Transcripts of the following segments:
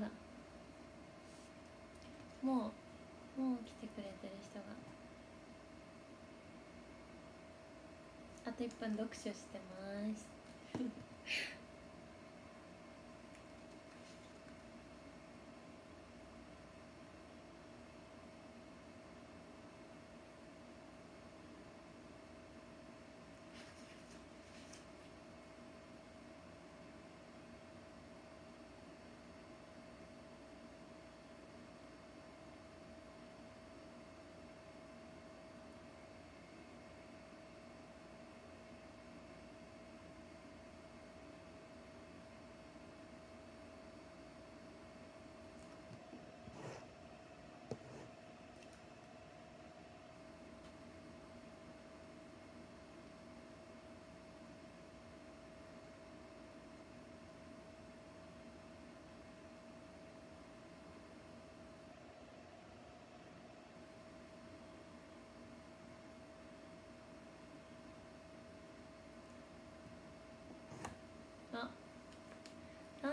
だ。もうもう来てくれてる人が。あと1分読書してます。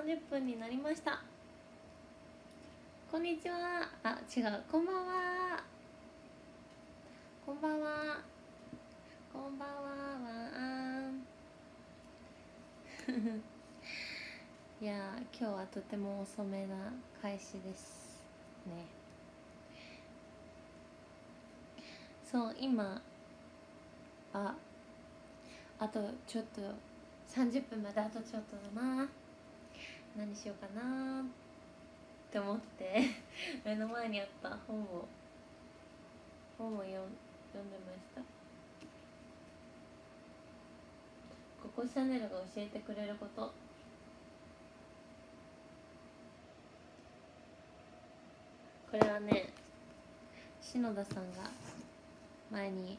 30分になりました。こんにちは。あ違う。こんばんは。こんばんは。こんばんは。わん。いや今日はとても遅めな開始ですね。そう今ああとちょっと30分まであとちょっとだな。何しようかなって思って 目の前にあった本を本を読読んでました。ココシャネルが教えてくれること。これはね篠田さんが前に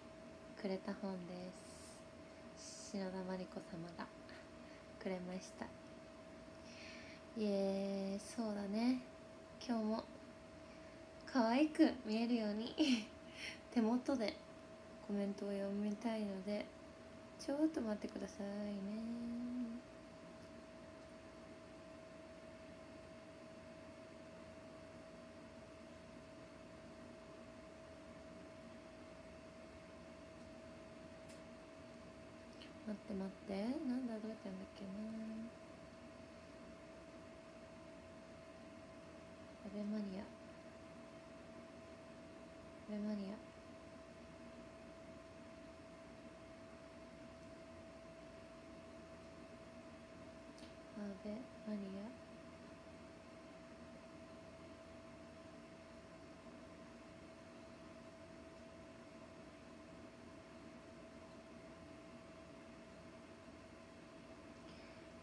くれた本です。篠田真理子様がくれました。いえそうだね。今日も可愛く見えるように 手元でコメントを読みたいのでちょっと待ってくださいね待って待ってなんだどうやってやんだっけなアベマリアアベマリアアベマリア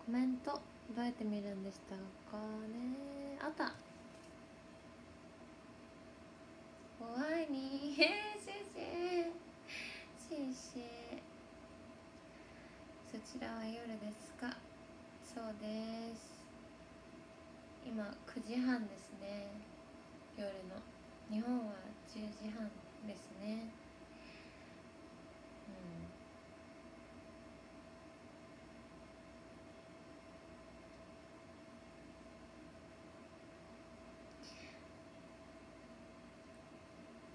コメントどうやって見るんでしたかね。あった。我愛你谢谢谢謝そちらは夜ですか？そうです。今9時半ですね。夜の。日本は10時半ですね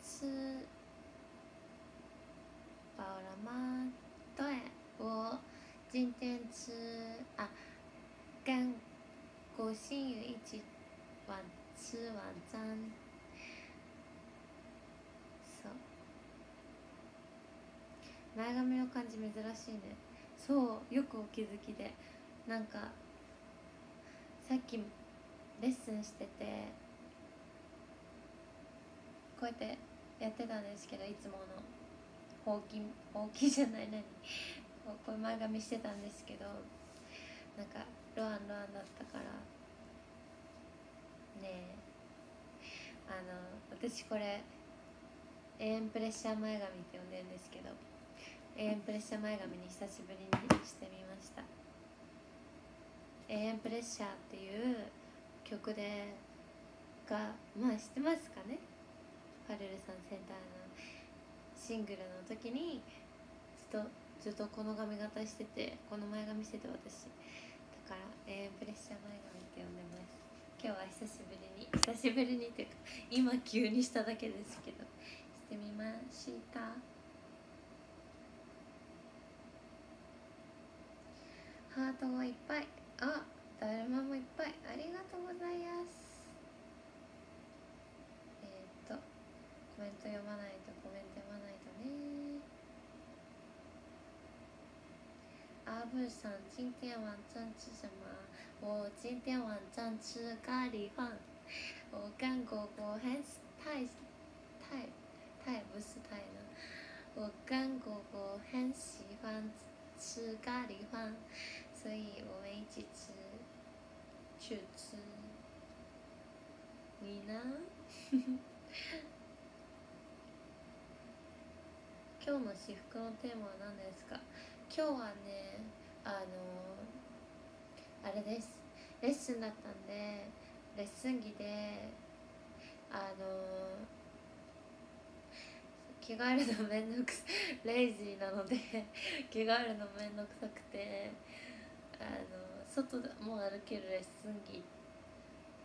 吃饱了吗？对，我今天吃啊，跟郭心宇一起晚吃晚餐。そう前髪の感じ珍しいねそうよくお気づきでなんかさっきレッスンしててこうやってやってたんですけどいつものほうきほうきじゃない何こう前髪してたんですけどなんかロアンロアンだったからねえあの私これ永遠プレッシャー前髪って呼んでるんですけど永遠プレッシャー前髪に久しぶりにしてみました。永遠プレッシャーっていう曲でがまあ知ってますかね？パルルさんセンターのシングルの時にずっとずっとこの髪型しててこの前髪してて私。だから永遠プレッシャー前髪って呼んでます。今日は久しぶりに久しぶりにっていうか今急にしただけですけど。してみました。ハートがいっぱい。あだるまもいっぱい。ありがとうございます。えっ、とコメント読まないと阿布さん今天晚上吃什么我今天晚上吃咖喱饭我干果果很太太太不是太呢我干果果很喜欢吃咖喱饭所以我们一起吃去吃いいな今日の私服のテーマは何ですか 今日はねあのあれです。レッスンだったんでレッスン着であの着替えるのめんどくさレイジーなので 着替えるのめんどくさくてあの外でも歩けるレッスン着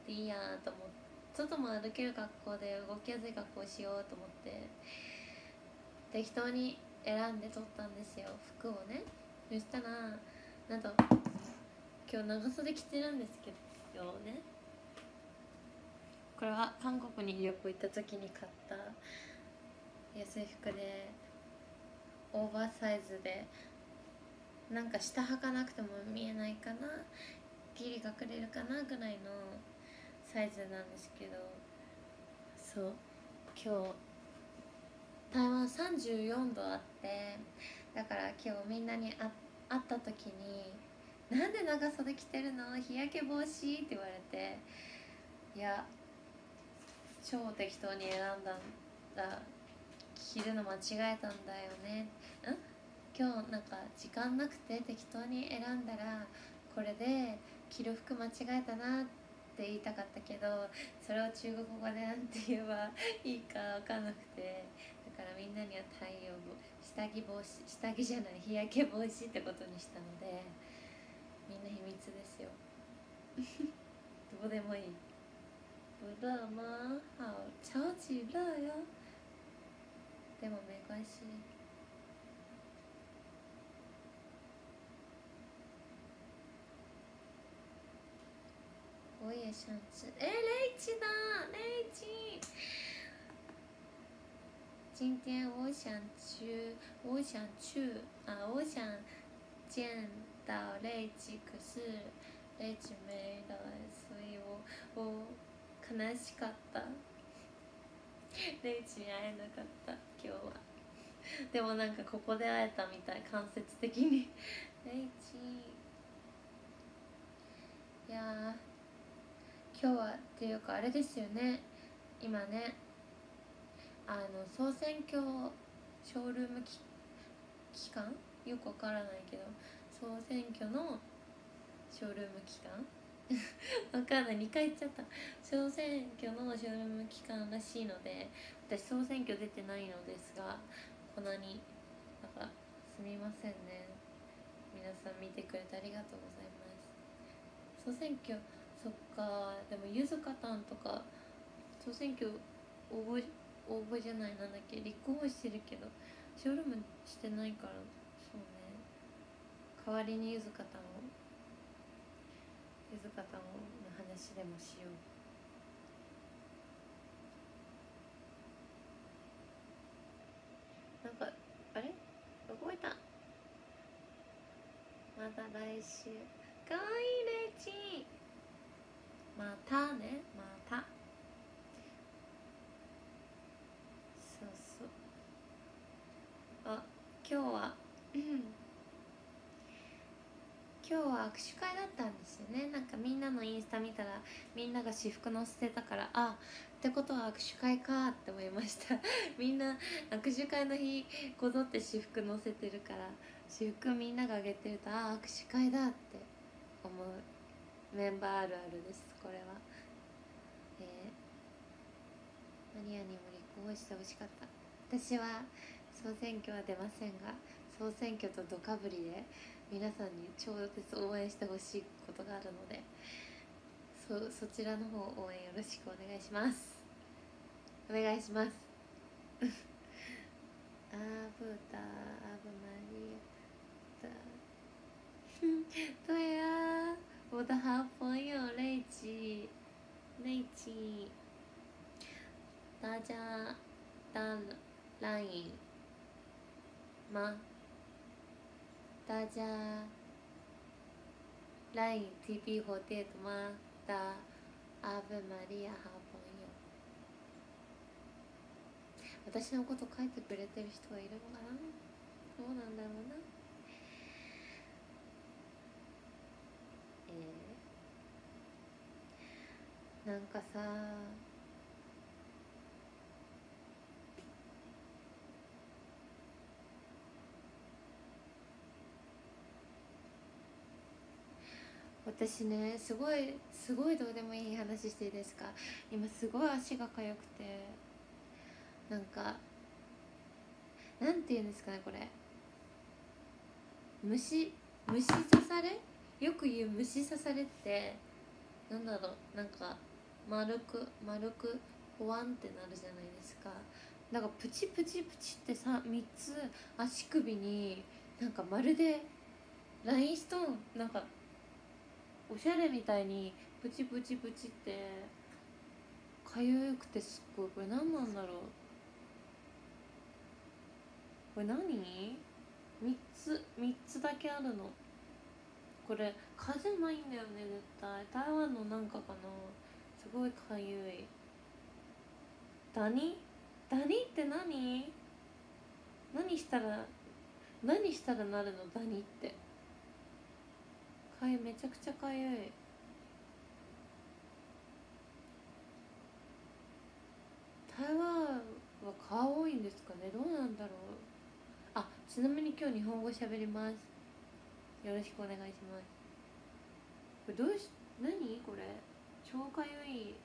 でいいやと思って外も歩ける格好で動きやすい格好しようと思って適当に選んで撮ったんですよ。服をね。そしたらなんと今日長袖着てるんですけどね。これは韓国に旅行行った時に買った安い服でオーバーサイズでなんか下履かなくても見えないかなギリ隠れるかなぐらいのサイズなんですけど。そう。今日台湾34度あってだから今日みんなに会った時に「なんで長袖着てるの？日焼け防止?」って言われていや超適当に選んだんだ。着るの間違えたんだよねん？今日なんか時間なくて？適当に選んだらこれで着る服間違えたなって言いたかったけどそれを中国語でなんて言えばいいか分かんなくて。からみんなには太陽下着防止下着じゃない日焼け防止ってことにしたのでみんな秘密ですよ。どうでもいい。不热吗好超级热よ。でも没关系我也想吃。哎，雷奇的雷奇，今天我想去，我想去啊，我想见到雷奇，可是雷奇没来，所以我我悲しかった。レイチに会えなかった今日は。でもなんかここで会えたみたい間接的にレイチいや今日は。っていうかあれですよね今ねあの総選挙ショールーム期間？よくわからないけど総選挙のショールーム期間？わかんない。2回言っちゃった。総選挙のショールーム期間らしいので私総選挙出てないのですがこんなになんかすみませんね。皆さん見てくれてありがとうございます。総選挙そっか。でもゆずかたんとか総選挙応募応募じゃないなんだっけ立候補してるけどショールームしてないからそうね。代わりにゆずかたんをゆずかたんの話でもしよう。なんかあれ？動いた？また来週。かわいいレチまたねまたそうそうあ今日は。今日は握手会だったんですよね。なんかみんなのインスタ見たらみんなが私服載せてたからあってことは握手会かって思いました。みんな握手会の日こぞって私服載せてるから私服みんながあげてるとああ握手会だって思うメンバーあるあるですこれは。えー、マニアにも立候補してほしかった。私は総選挙は出ませんが総選挙とドカぶりで皆さんに超絶応援してほしいことがあるのでそそちらの方応援よろしくお願いします。お願いします。アブダアブマリア对啊我的好朋友雷吉雷吉大家打 line 吗大家 LINE TP ホテルまたアブマリアハポンよ。私のこと書いてくれてる人はいるのかな？どうなんだろうな？えー、なんかさ私ねすごいすごいどうでもいい話していいですか？今すごい足が痒くて。なんかなんて言うんですかねこれ。虫虫刺され？よく言う虫刺されってなんだろう？なんか丸く丸くほわんってなるじゃないですか。なんかプチプチプチってさ3つ足首になんかまるでラインストーンなんかおしゃれみたいにプチプチプチってかゆくてすっごい。これ何なんだろう？これ何 ?3 つ3つだけあるの。これ風邪ないんだよね絶対。台湾のなんかかな？すごいかゆい。ダニ？ダニって何？何したら何したらなるの？ダニって。かゆめちゃくちゃかゆい。台湾は蚊多いんですかね？どうなんだろう？あちなみに今日日本語喋ります。よろしくお願いします。これどうし何これ？超かゆい。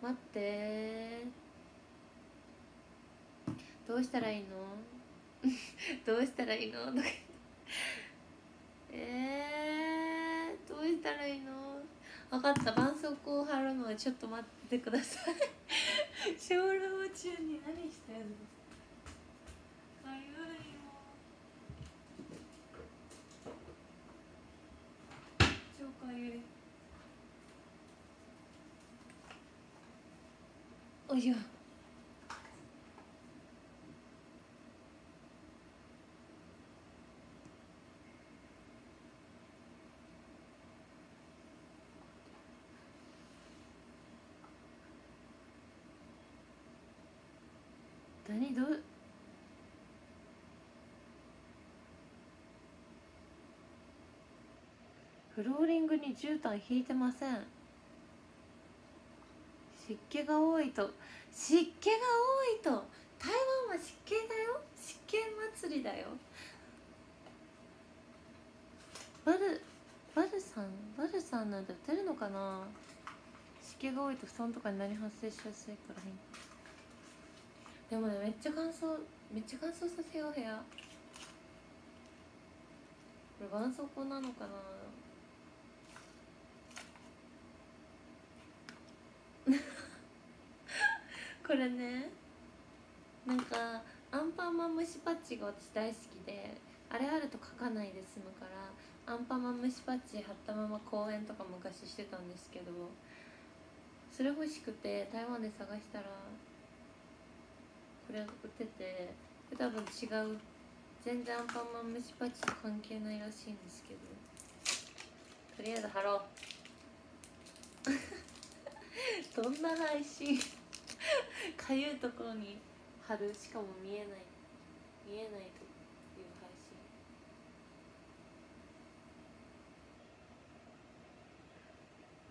待って。どうしたらいいの？どうしたらいいの？とか。えー、どうしたらいいの？分かった絆創膏を貼るのはちょっと待ってください。小老中に何してんの？かゆいよ。超かゆいおいしょ何どうフローリングに絨毯引いてません。湿気が多いと湿気が多いと台湾は湿気だよ。湿気祭りだよ。バルバルさんバルさんなんて売ってるのかな？湿気が多いと布団とかに何発生しやすいから。変でもねめっちゃ乾燥めっちゃ乾燥させよう部屋。これ絆創膏なのかな？これね。なんかアンパンマン虫パッチが私大好きであれあると書かないで済むからアンパンマン虫パッチ貼ったまま公演とか昔してたんですけどそれ欲しくて台湾で探したらこれ売ってて多分違う全然アンパンマン虫パッチと関係ないらしいんですけどとりあえず貼ろう。どんな配信？かゆいところに貼るしかも見えない見えないという配信。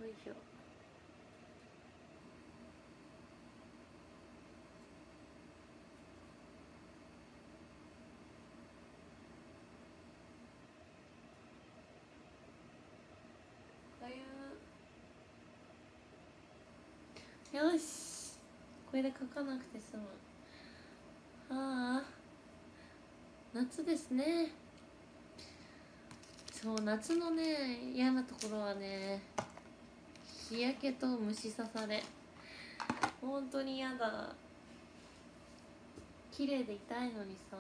よいしょ。よし。これで書かなくて済む。ああ。夏ですね。そう夏のね嫌なところはね日焼けと虫刺され。本当に嫌だ。綺麗でいたいのにさ。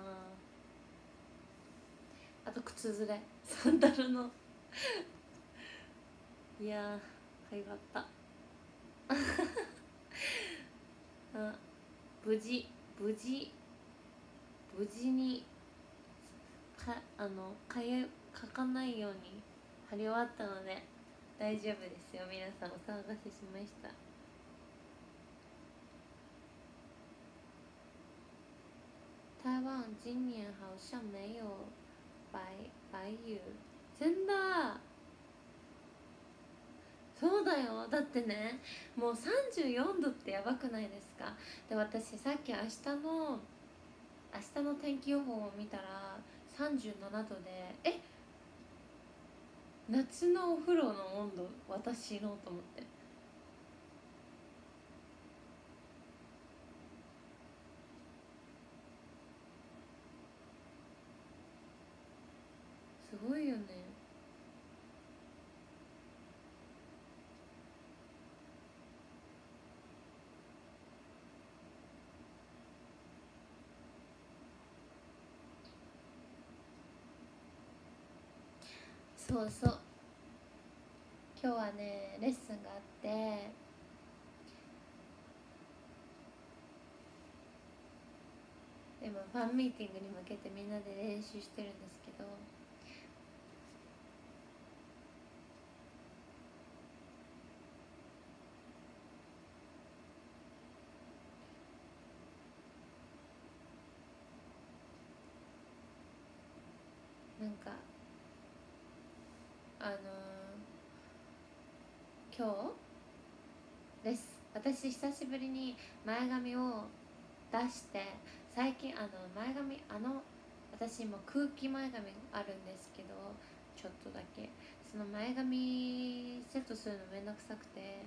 あと靴ずれ。サンダルの。いやーかゆかった。無事無事無事にかあのかゆかかないように貼り終わったので大丈夫ですよ。皆さんお騒がせしました。台湾今年好像没有白白雨。真的そうだよ。だってねもう34度ってやばくないですか？で私さっき明日の明日の天気予報を見たら37度でえ？夏のお風呂の温度私のと思って。すごいよね。そうそう。今日はねレッスンがあってでもファンミーティングに向けてみんなで練習してるんですけどなんかあのー今日です。私久しぶりに前髪を出して最近あの前髪あの私今空気前髪あるんですけどちょっとだけその前髪セットするのめんどくさくて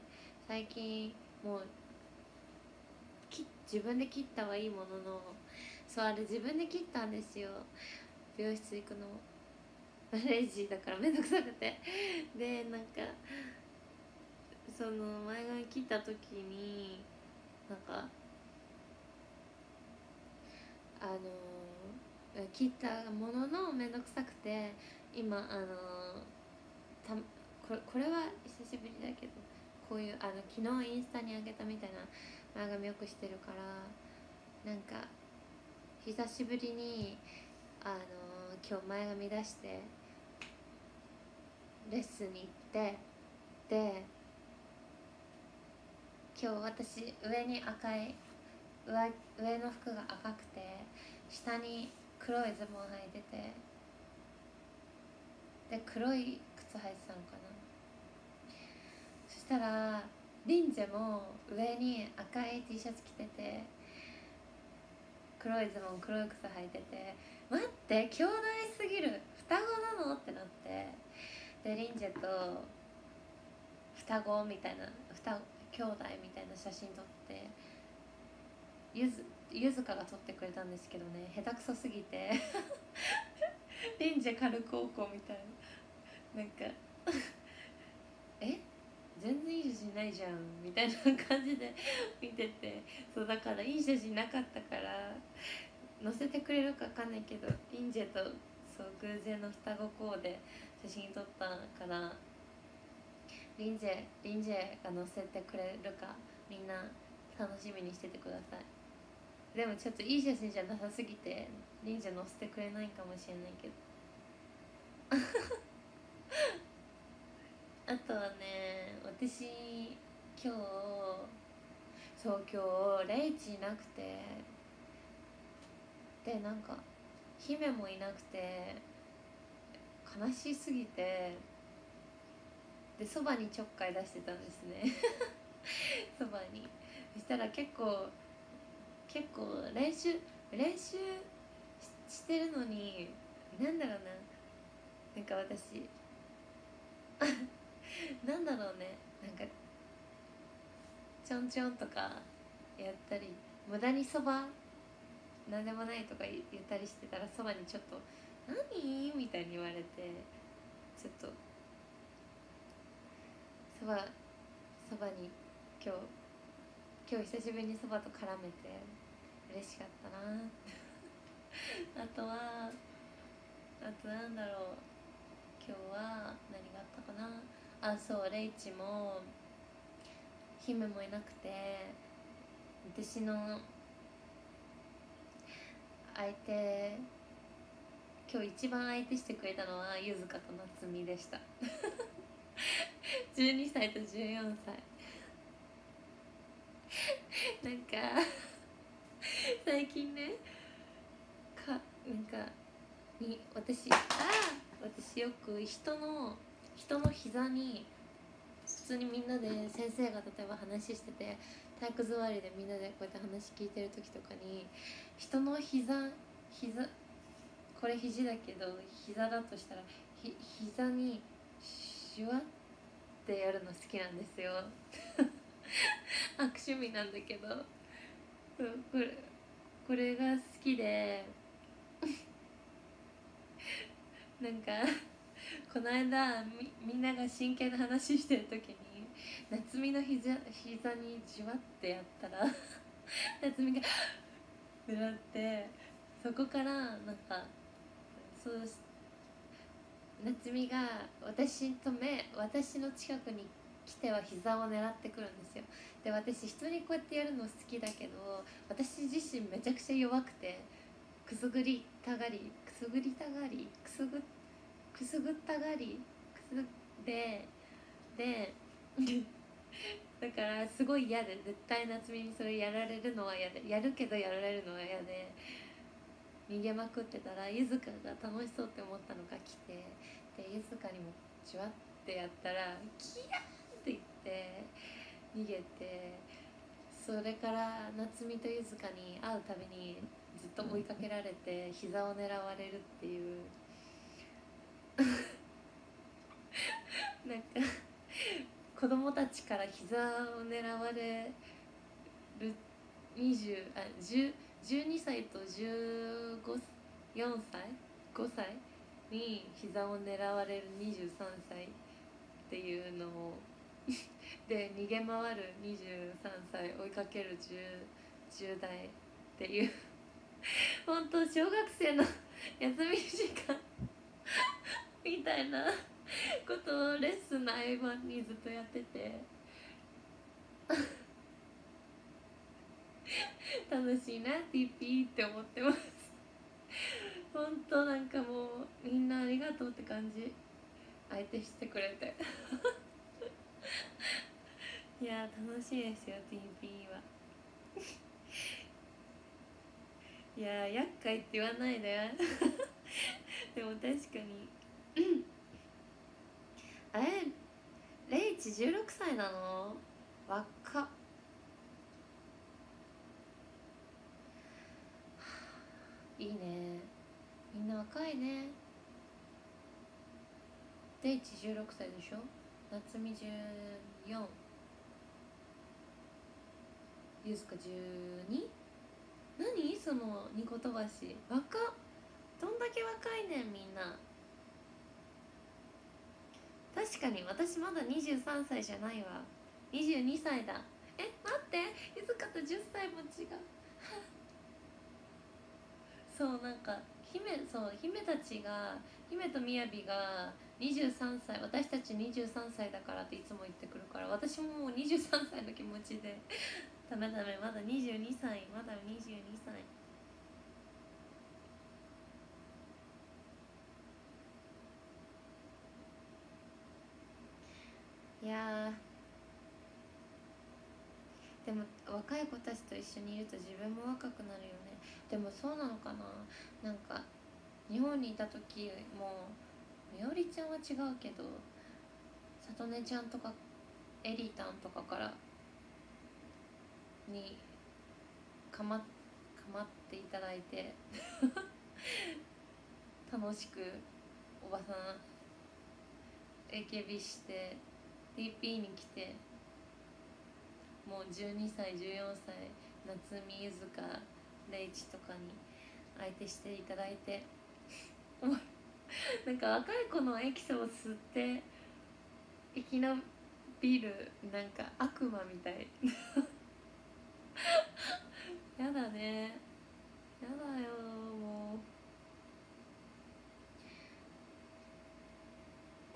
最近もう自分で切ったはいいもののそうあれ自分で切ったんですよ。美容室行くの。マレジだからめんどくさくて。でなんかその前髪切った時になんかあのー切ったもののめんどくさくて今あのーたこれこれは久しぶりだけどこういうあの昨日インスタにあげたみたいな前髪よくしてるからなんか久しぶりにあのー今日前髪出してレッスンに行ってで今日私上に赤い上上の服が赤くて下に黒いズボン履いててで黒い靴履いてたのかな。そしたらリンジェも上に赤い T シャツ着てて黒いズボン黒い靴履いてて待って兄弟すぎる。双子なの？ってなって。でリンジェと双子みたいな双兄弟みたいな写真撮ってゆずゆずかが撮ってくれたんですけどね下手くそすぎて リンジェカル高校みたいななんか え？全然いい写真ないじゃんみたいな感じで 見ててそうだからいい写真なかったから載せてくれるか分かんないけどリンジェとそう偶然の双子コーデ写真撮ったからリンジェリンジェが載せてくれるかみんな楽しみにしててください。でもちょっといい写真じゃなさすぎてリンジェ載せてくれないかもしれないけど。あとはね私今日そう今日レイチいなくてでなんか姫もいなくて悲しすぎてでそばにちょっかい出してたんですね。そばに。そしたら結構結構練習練習ししてるのになんだろうな。なんか私 なんだろうね。なんかちょんちょんとかやったり無駄にそばなんでもないとか言ったりしてたらそばにちょっと「何?」みたいに言われてちょっとそばそばに今日今日久しぶりにそばと絡めて嬉しかったな。あとはあとなんだろう。今日は何があったかな。あそうレイチも姫もいなくて私の相手今日一番相手してくれたのはゆずかと夏美でした。12歳と14歳。なんか最近ねかなんかに私あ私よく人の人の膝に普通にみんなで先生が例えば話してて体育座りでみんなでこうやって話聞いてる時とかに人の膝膝これ肘だけど膝だとしたらひ膝にシュワってやるの好きなんですよ。悪趣味なんだけど。これこれが好きで。なんかこの間みみんなが真剣な話してる時に夏美の膝膝にじわってやったら 夏美が ってなってそこからなんかそう夏美が私と目私の近くに来ては膝を狙ってくるんですよ。で私人にこうやってやるの好きだけど私自身めちゃくちゃ弱くてくすぐりたがりくすぐりたがりくすぐくすぐったがりくすぐででだからすごい嫌で絶対夏美にそれやられるのは嫌でやるけどやられるのは嫌で逃げまくってたらゆずかが楽しそうって思ったのが来てでゆずかにもじわってやったら「キヤー!」って言って逃げてそれから夏美とゆずかに会うたびにずっと追いかけられて膝を狙われるっていう なんか子供たちから膝を狙われる20あ10 12歳と14歳5歳に膝を狙われる23歳っていうのを で逃げ回る23歳追いかける 10, 10代っていう 本当小学生の休み時間 みたいなことをレッスンの合間にずっとやってて。楽しいな TP って思ってます。本当なんかもうみんなありがとうって感じ。相手してくれて。いや楽しいですよ TP は。いや厄介って言わないで。でも確かに。あれレイチ16歳なの？若っいいね。みんな若いね。レイチ16歳でしょ？夏美14ゆずか 12? 何？そのニコ飛ばし若っ。どんだけ若いねんみんな。確かに私まだ23歳じゃないわ。22歳だ。え待って。ゆずかと10歳も違う。そうなんか姫そう姫たちが姫とみやびが23歳私たち23歳だからっていつも言ってくるから私ももう23歳の気持ちで ダメダメまだ22歳まだ22歳。いやでも若い子たちと一緒にいると自分も若くなるよね。でもそうなのかな。なんか日本にいた時もみおりちゃんは違うけどさとねちゃんとかエリータンとかからにかまかまっていただいて 楽しくおばさん AKB して TP に来てもう12歳14歳夏美ゆずかレイチとかに相手していただいて なんか若い子のエキスを吸って生き延ビルなんか悪魔みたい。やだね。やだよもう。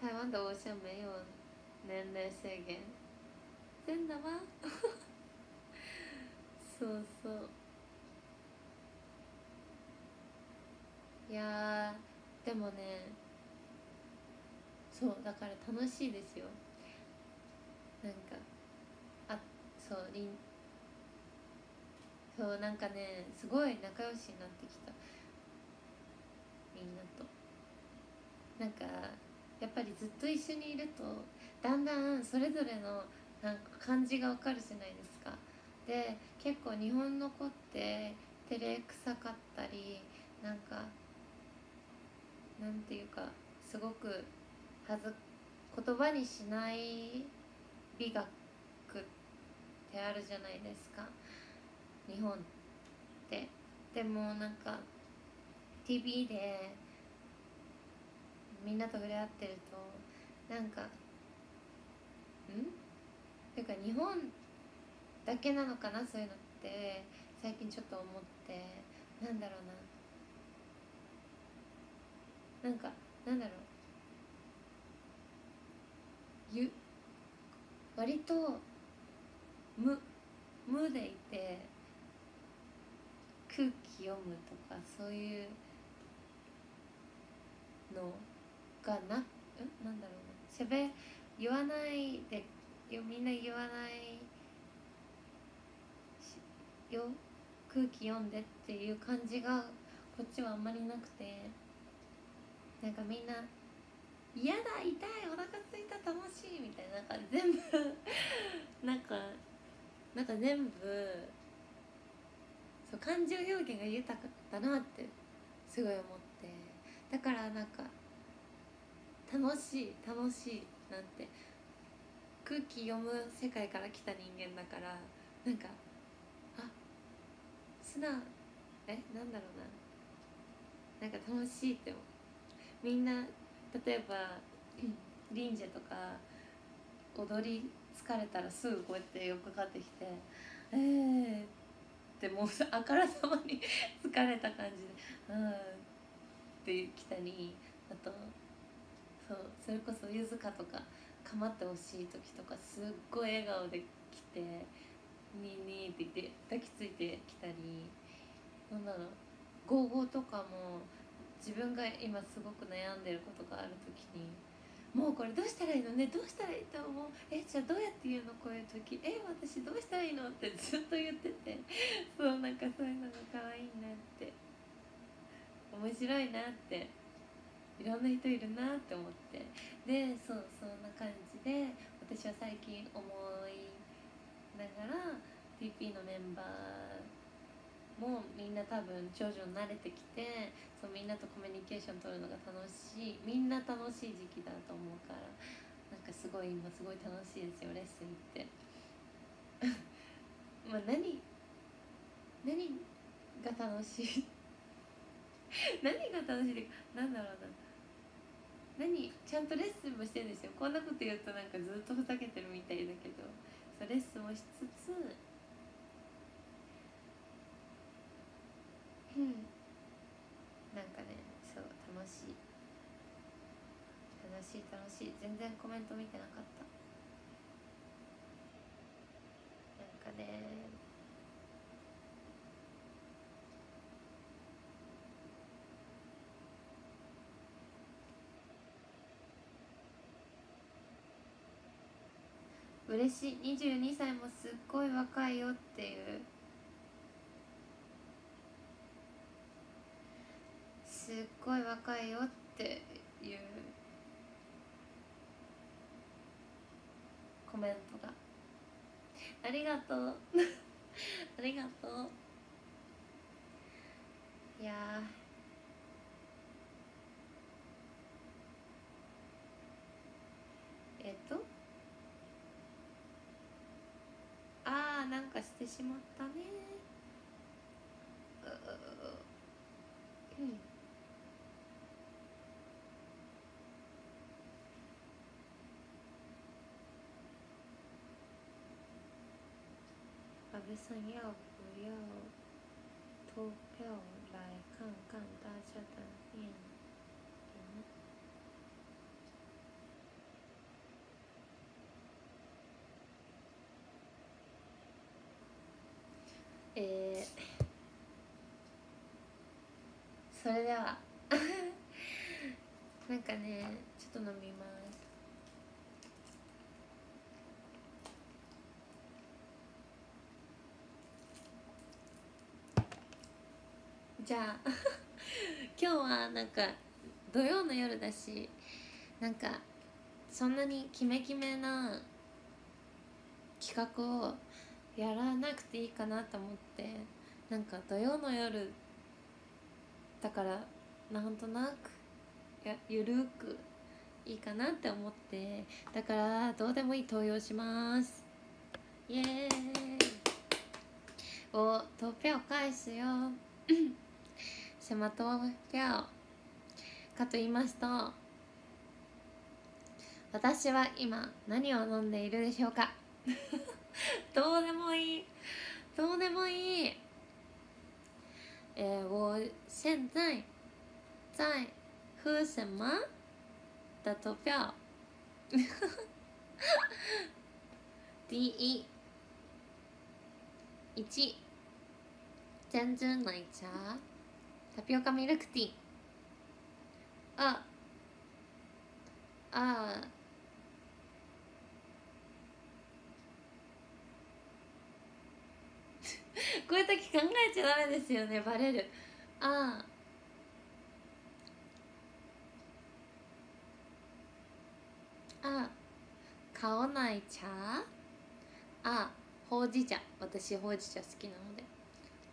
台湾的偶像没有年齢制限。真的吗そうそう。いやでもねそうだから楽しいですよ。なんかあそうりんそうなんかねすごい仲良しになってきた。みんなと。なんかやっぱりずっと一緒にいるとだんだんそれぞれのなんか感じがわかるじゃないですか。で結構日本の子って照れくさかったりなんかなんていうかすごくはず言葉にしない美学ってあるじゃないですか。日本って。でもなんか TV でみんなと触れ合ってるとなんかていうか日本だけなのかなそういうのって最近ちょっと思って。なんだろうな。なんかなんだろう。ゆ割と無無でいて空気読むとかそういうのがな、ん？なんだろうな。しゃべ言わないでみんな言わないよ空気読んでっていう感じがこっちはあんまりなくて。なんかみんな「嫌だ痛いお腹すいた楽しい」みたいな なんか全部なんかなんか全部そう感情表現が豊かだなってすごい思って。だからなんか楽しい楽しいなんて空気読む世界から来た人間だからなんかあ素直えなんだろうな。なんか楽しいって思う。みんな例えば リンジェとか踊り疲れたらすぐこうやってよくかってきて「えー」ってもうあからさまに 疲れた感じで「うん」って来たりあとそうそれこそゆずかとか構ってほしい時とかすっごい笑顔で来て「にーにー」って言って抱きついてきたりなんだろうゴーゴーとかも自分が今すごく悩んでることがある時にもうこれどうしたらいいのね？どうしたらいいと思う？えじゃあどうやって言うの？こういう時え私どうしたらいいの？って ずっと言っててそうなんかそういうのが可愛いなって面白いなっていろんな人いるなって思って。でそうそんな感じで私は最近思いながら TP のメンバーもみんな多分徐々に慣れてきてそうみんなとコミュニケーション取るのが楽しいみんな楽しい時期だと思うからなんかすごい今すごい楽しいですよレッスン行って。まあ何何が楽しい？何が楽しい？ってなんだろうな。何ちゃんとレッスンもしてるんですよこんなこと言うとなんかずっとふざけてるみたいだけど。そうレッスンもしつつ。うん。なんかねそう楽しい。楽しい楽しい。全然コメント見てなかったなんかね嬉しい。22歳もすっごい若いよっていう。すっごい若いよっていうコメントが。ありがとう。ありがとう。いやえっと？かしてしまったね。うん。安倍さん要不要投票来看看大家的面それでは。なんかねちょっと飲みます。じゃあ 今日はなんか土曜の夜だしなんかそんなにキメキメな企画をやらなくていいかなと思ってなんか土曜の夜だからなんとなくやゆるくいいかなって思ってだからどうでもいい投票します。イエーイ。お投票返すよ。什么投票かと言いますと私は今何を飲んでいるでしょうか。どうでもいい。どうでもいい。えー、我现在在喝什么的投票？第一1珍珠奶茶。タピオカミルクティー。ああ こういう時考えちゃダメですよねバレる。ああ。あ顔ない茶？あほうじ茶。私ほうじ茶好きなので。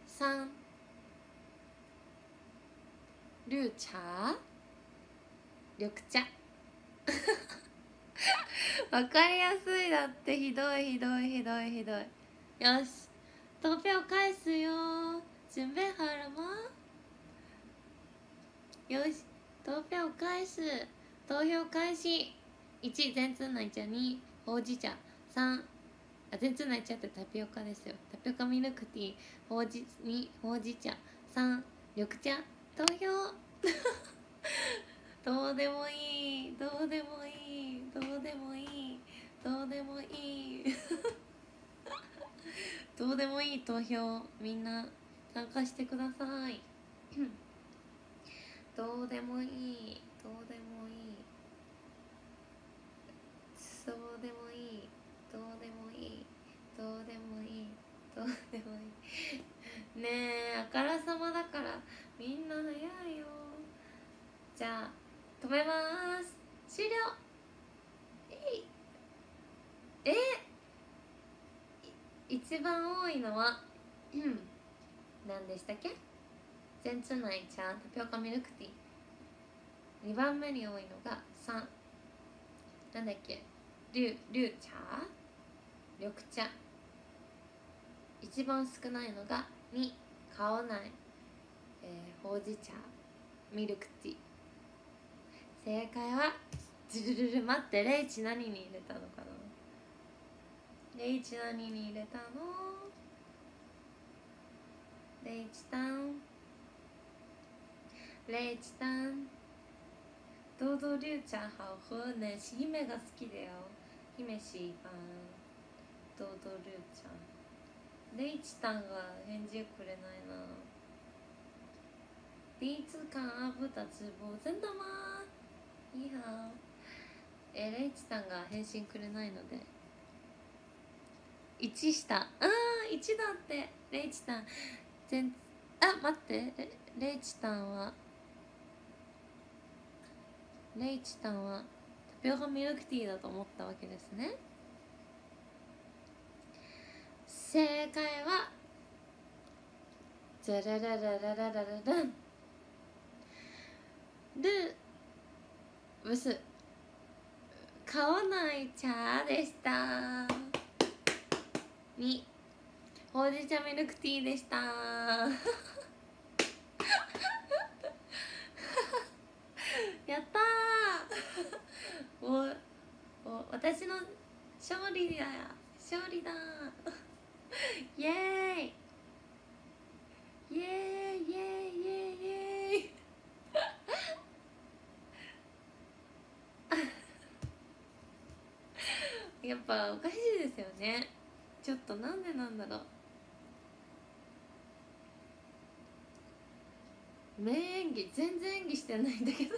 3绿茶？緑茶。わかりやすい。だってひどいひどいひどいひどい。よし。投票返すよ。準備好了吗よし。投票返す。投票開始。1全通奶茶2ほうじ茶。3あ全通奶茶ってタピオカですよ。タピオカミルクティー。ほうじ2ほうじ茶。3緑茶。投票。どうでもいい。どうでもいい。どうでもいい。どうでもいい。どうでもいい投票みんな参加してください。どうでもいいどうでもいい。どうでもいいどうでもいいどうでもいいどうでもいい。ねえあからさまだからみんな早いよ。じゃあ止めます。終了。えい。え一番多いのは何でしたっけ？全通内茶タピオカミルクティー。2番目に多いのが3なんだっけ？绿绿茶？緑茶。一番少ないのが2顔ない、えー、ほうじ茶。ミルクティー。正解はジルルル待ってレイチ何に入れたのかな？レイチ何に入れたの？レイチタン。レイチタン。ドドリュウちゃん好喝ね姫が好きだよ。姫喜欢ドドリュウちゃん。レイチタンが返事くれないな。第一次看阿布的直播真的吗いいはえレイチさんが返信くれないので。1下。あー1だって。レイチさん。全あ待って。レイチさんは？レイチさんは？タピオカミルクティーだと思ったわけですね。正解はじゃららららららららんルブス。買わない茶でした。2ほうじ茶ミルクティーでした。やったー。おお私の勝利だ。勝利だ。イエーイイエーイ。イエーイイエーイイエーイ。やっぱおかしいですよね。ちょっとなんでなんだろう。名演技全然演技してないんだけど。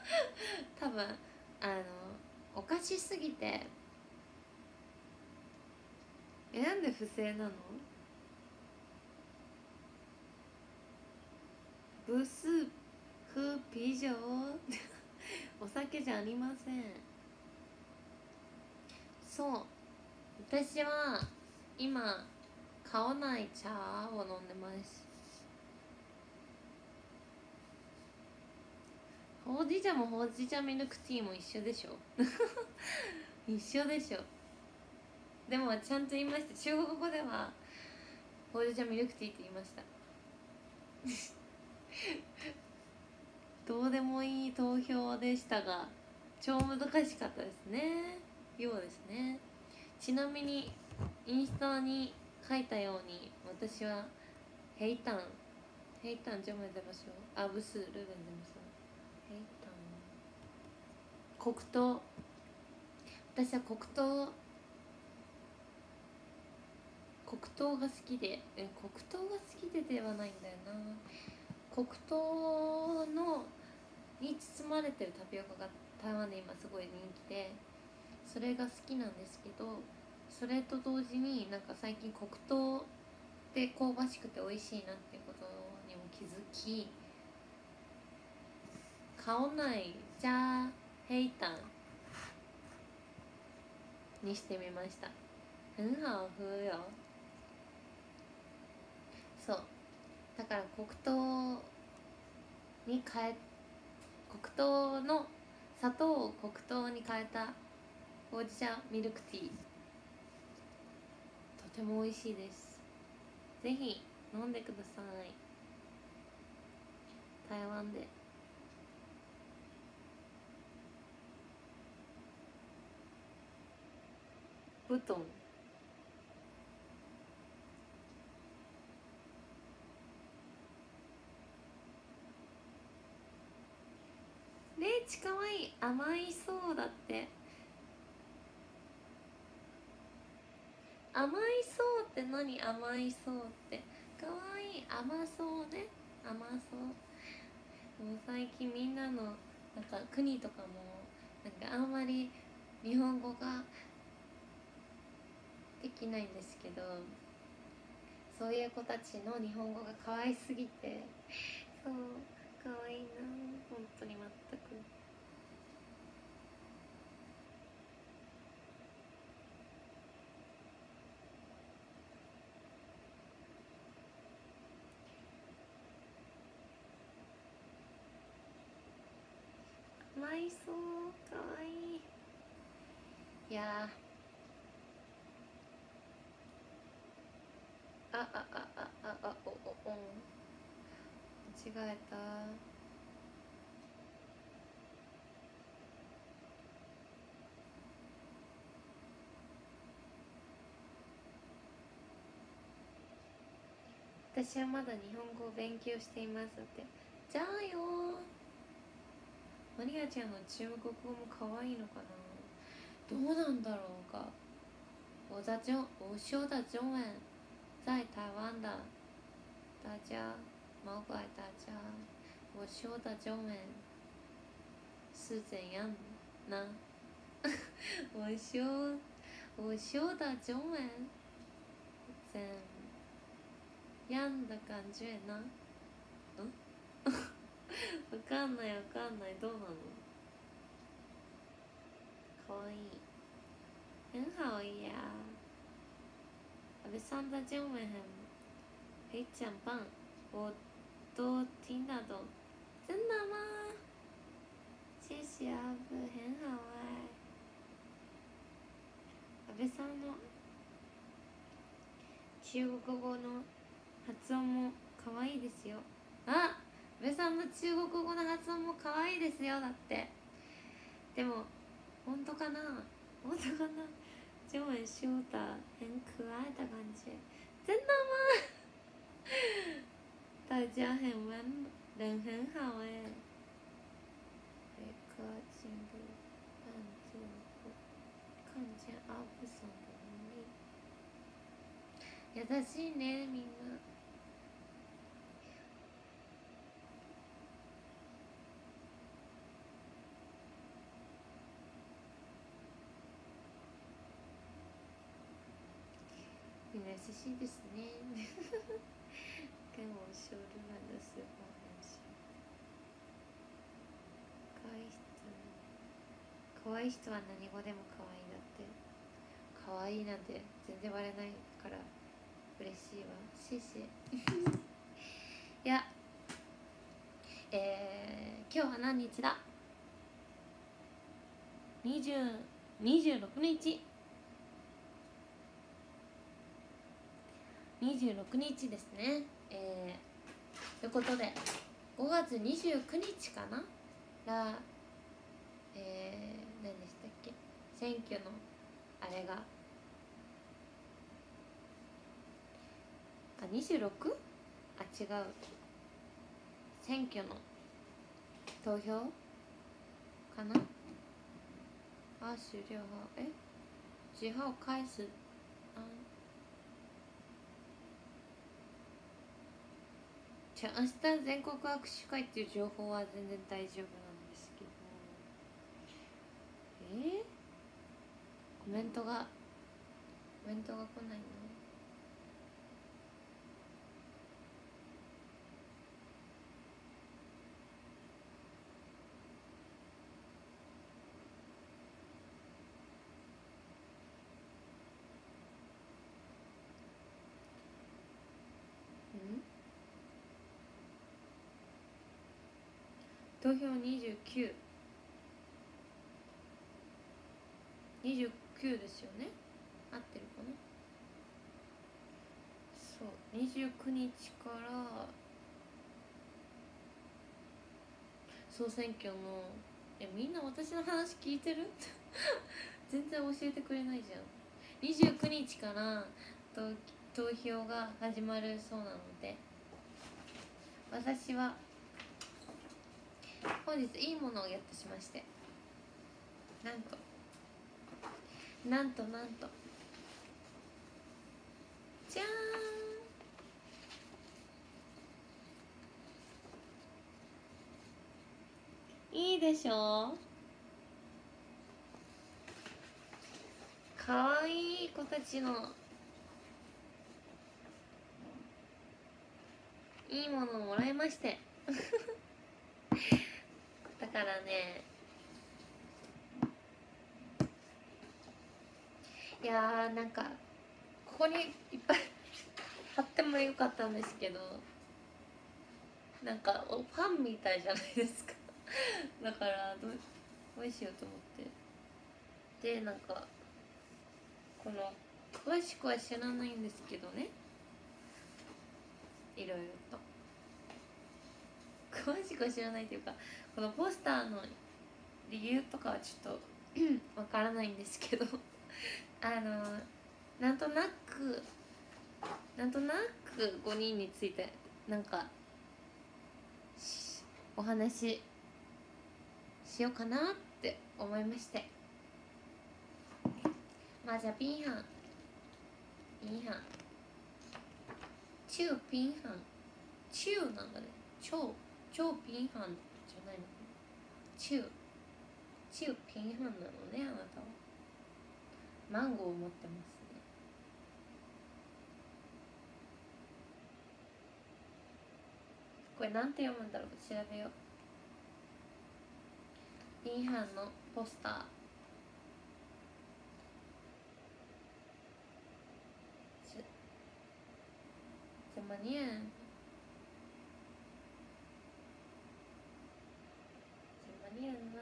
多分あのおかしすぎて。えなんで不正なの？ブスフピジョお酒じゃありません。そう。私は今買わない茶を飲んでます。ほうじ茶もほうじ茶ミルクティーも一緒でしょ。一緒でしょ。でもちゃんと言いました。中国語ではほうじ茶ミルクティーって言いました。どうでもいい投票でしたが超難しかったですね。ようですね。ちなみにインスタに書いたように私はヘイタンヘイタンジョメデマショアブスルーベンデマショヘイタン黒糖。私は黒糖。黒糖が好きでえ黒糖が好きでではないんだよな。黒糖のに包まれてるタピオカが台湾で今すごい人気でそれが好きなんですけどそれと同時になんか最近黒糖って香ばしくて美味しいなっていうことにも気づき顔内じゃあヘイタンにしてみました。很好喝よ。そう。だから黒糖に変え黒糖の砂糖を黒糖に変えたほうじ茶ミルクティー。ても美味しいです。ぜひ飲んでください。台湾で。布団レイチかわいい。甘いそうだって。甘いそうって何甘いそうって。かわいい甘そうね。甘そう。もう最近みんなのなんか国とかもなんかあんまり日本語ができないんですけどそういう子たちの日本語が可愛すぎて。そう可愛いな。本当に全く甘いそう可愛いいやああああああおおお間違えた。私はまだ日本語を勉強していますって。じゃあよマリアちゃんの中国語も可愛いのかな？どうなんだろうか。我在中我说的中文在台湾的大家毛怪大家我说的中文是怎样呢我说我说的中文怎样的感觉呢ん？わかんないわかんない。どうなの？かわいい很好呀安倍さん的中文很非常棒我都听得懂真的吗谢谢阿布很好哎安倍さんの中国語の発音も可愛いですよ。あ安倍さんの中国語の発音も可愛いですよ。だって。でも本当かな？本当かな？就很秀的很可爱的感觉真的吗？大家很温人很好哎一颗进入半自后看见阿布さんの優しいねみんな優しいですね。跟我说日本的时候很像可愛い人可愛い人は何語でも可愛いだって。可愛いなんて全然割れないから嬉しいわ。シェシェいやえー、今日は何日だ？20 26日。26日ですね。えー、ということで5月29日かな？らえー、何でしたっけ？選挙のあれが。あ 26? あ違う。選挙の投票かな？あ終了。え？時報返す。あじゃあ明日全国握手会っていう情報は全然大丈夫なんですけど。えー、コメントがコメントが来ないなうん投票29 29ですよね。合ってるかな？そう。29日から。総選挙の。えみんな私の話聞いてる？全然教えてくれないじゃん。29日から。投票が始まるそうなので。私は本日いいものをゲットしまして。なんと。なんとなんと。じゃーん。いいでしょ？かわいい子たちの。いいものをもらいまして。からね。いやーなんかここにいっぱい貼ってもよかったんですけどなんかおファンみたいじゃないですか。だからどうどうしようと思って。でなんかこの詳しくは知らないんですけどね。いろいろと。詳しくは知らないというかこのポスターの理由とかはちょっと わからないんですけどあのなんとなくなんとなく5人についてなんかしお話ししようかなって思いまして。まあじゃあピンハン。ピンハン。チューピンハン。チューなんだね。超超ピンハンじゃないのチューチューピンハンなのねあなたはマンゴーを持ってます。ねこれなんて読むんだろう調べよう。ピンハンのポスター。ち怎么念怎么念呢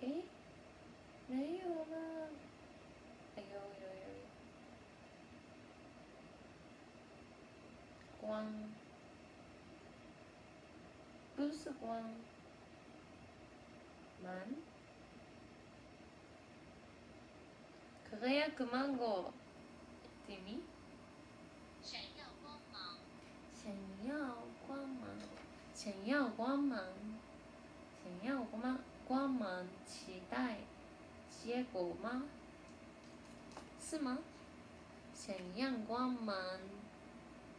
诶没有了哎呦呦呦光不是光 ン輝くマンゴーって意 闪耀光芒，闪耀光芒，光芒期待结果吗？是吗？闪耀光芒，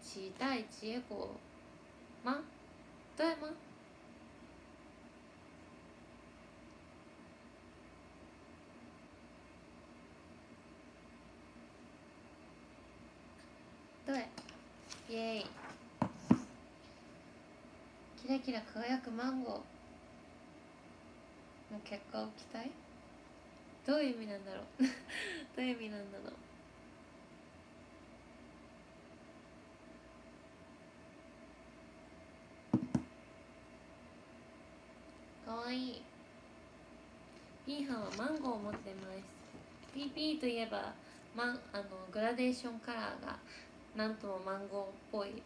期待结果吗？对吗？对。イエーイ キラキラ輝くマンゴー。の結果を期待？どういう意味なんだろう？どういう意味なんだろう？かわいい。ピーハンはマンゴーを持ってます。ピーピーといえばマンあのグラデーションカラーがなんともマンゴーっぽい。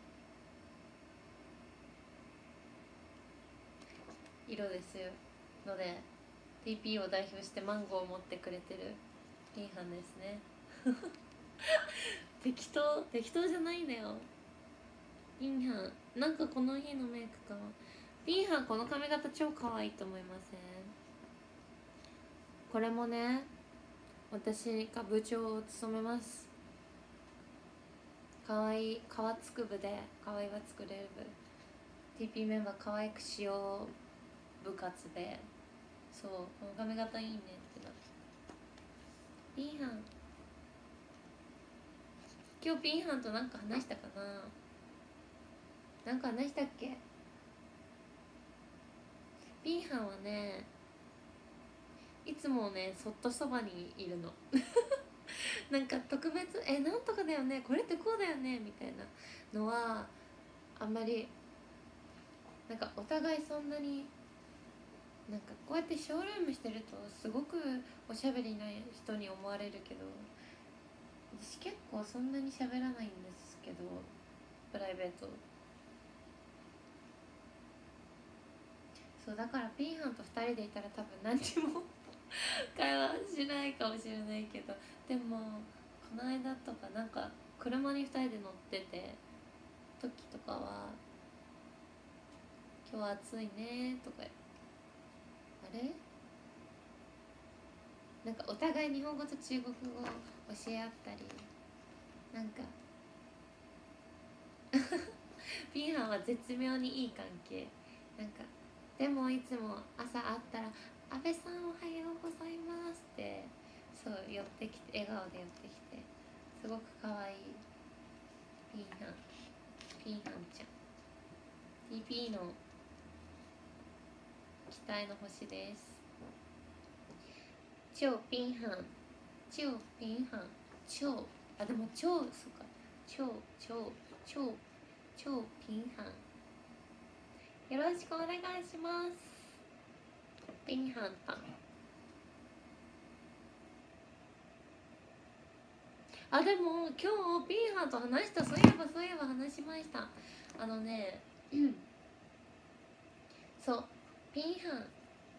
色ですよ。ので TP を代表してマンゴーを持ってくれてるピンハンですね。適当適当じゃないんだよ。ピンハンなんかこの日のメイクかピンハンこの髪型超可愛いと思いません？これもね私が部長を務めます。かわいい皮つく部でかわいは作れる部。TP メンバー可愛くしよう。部活で。そうこの髪型いいねってなって。ピーハン。今日ピーハンとなんか話したかな。なんか話したっけ？ピーハンはねいつもねそっとそばにいるの。なんか特別「えなんとかだよねこれってこうだよね」みたいなのはあんまりなんかお互いそんなになんかこうやってショールームしてるとすごくおしゃべりな人に思われるけど私結構そんなに喋らないんですけどプライベート。そうだからピーハンと2人でいたら多分何にも 会話しないかもしれないけどでもこの間とかなんか車に2人で乗ってて時とかは「今日暑いね」とかあれ？なんかお互い日本語と中国語を教え合ったりなんか。ピーハンは絶妙にいい関係。なんかでもいつも朝会ったら「安倍さんおはようございます」ってそう寄ってきて笑顔で寄ってきてすごく可愛いピーハンピーハンちゃん。TP の期待の星です。超ピンハン。超ピンハン。超。あでも超そうか。超超超超ピンハン。よろしくお願いします。ピンハンタン。あでも今日ピンハンと話した。そういえばそういえば話しました。あのねそう。ピンハン。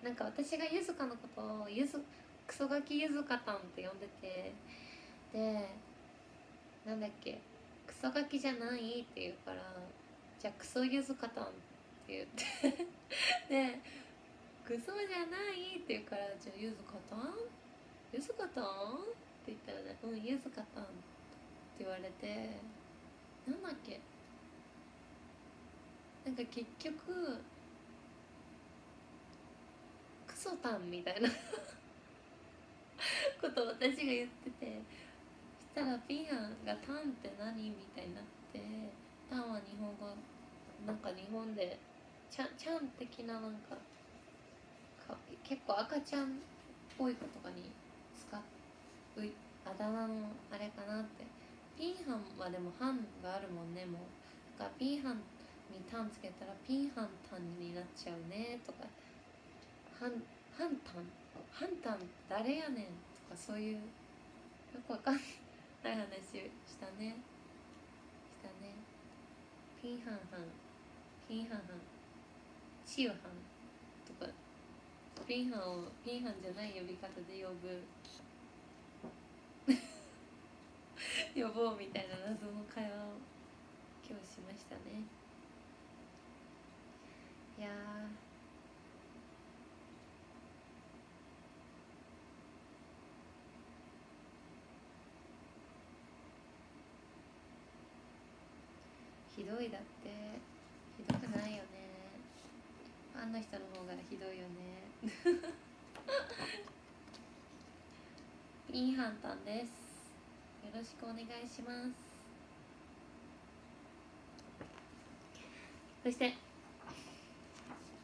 なんか私がゆずかのことをゆずクソガキゆずかたんって呼んでて。でなんだっけクソガキじゃないって言うからじゃあクソゆずかたんって言って。でクソじゃないって言うからじゃあゆずかたんゆずかたんって言ったらね「うんゆずかたん」って言われて。なんだっけ。なんか結局ソタンみたいな こと私が言っててそしたらピーハンが「タンって何?」みたいになって「タンは日本語なんか日本でちゃんちゃん的ななんかか結構赤ちゃんっぽい子とかに使うあだ名のあれかなってピーハンはでもハンがあるもんねもうだからピーハンにタンつけたらピーハンタンになっちゃうねとかハンハンタンハンタン誰やねん？とかそういうよくわかんない話したね。したね。ピーハンハン。ピーハンハン。チューハンとか。ピンハンをピンハンじゃない呼び方で呼ぶ。呼ぼうみたいな謎の会話を今日しましたね。いやどいだって。ひどくないよね。ファンの人の方がひどいよね。ピンハンタンです。よろしくお願いします。そして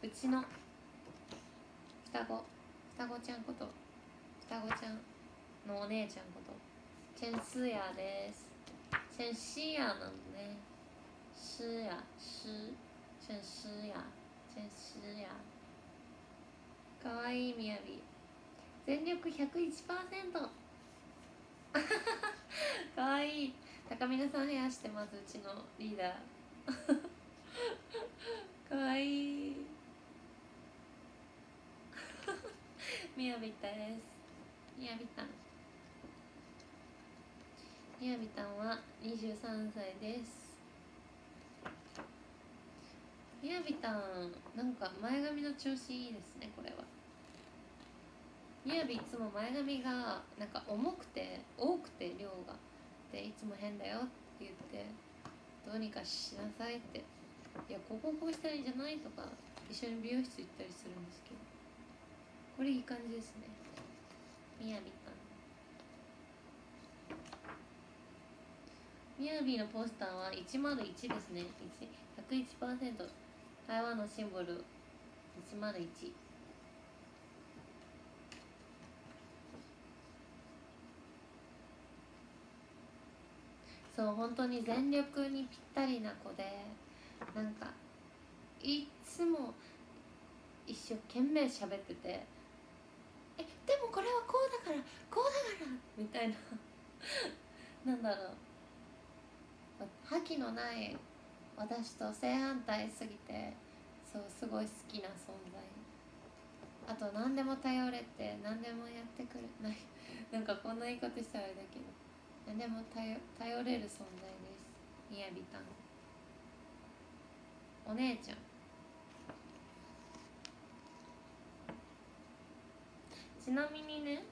うちの双子。双子ちゃんこと双子ちゃんのお姉ちゃんことチェンスーヤーです。チェンシーヤーなのね。シーヤシーチェンシーヤチェンシーヤかわいいみやび全力101%かわい。い高見さんヘアしてますうちのリーダー。かわい。いみやびたです。みやびたん。みやびたんは23歳です。みやびたんなんか前髪の調子いいですねこれは。みやびいつも前髪がなんか重くて多くて量が。でいつも変だよって言ってどうにかしなさいって。いやこここうしたらいいんじゃないとか一緒に美容室行ったりするんですけど。これいい感じですね。みやびたん。みやびのポスターは101ですね。1 101%台湾のシンボル101そう本当に全力にぴったりな子でなんかいつも一生懸命喋ってて「えでもこれはこうだからこうだから」みたいな。なんだろう。覇気のない私と正反対すぎてそうすごい好きな存在。あと何でも頼れて何でもやってくるないなんかこんな言い方したらあれだけど何でも頼頼れる存在です。みやびたん。お姉ちゃん。ちなみにね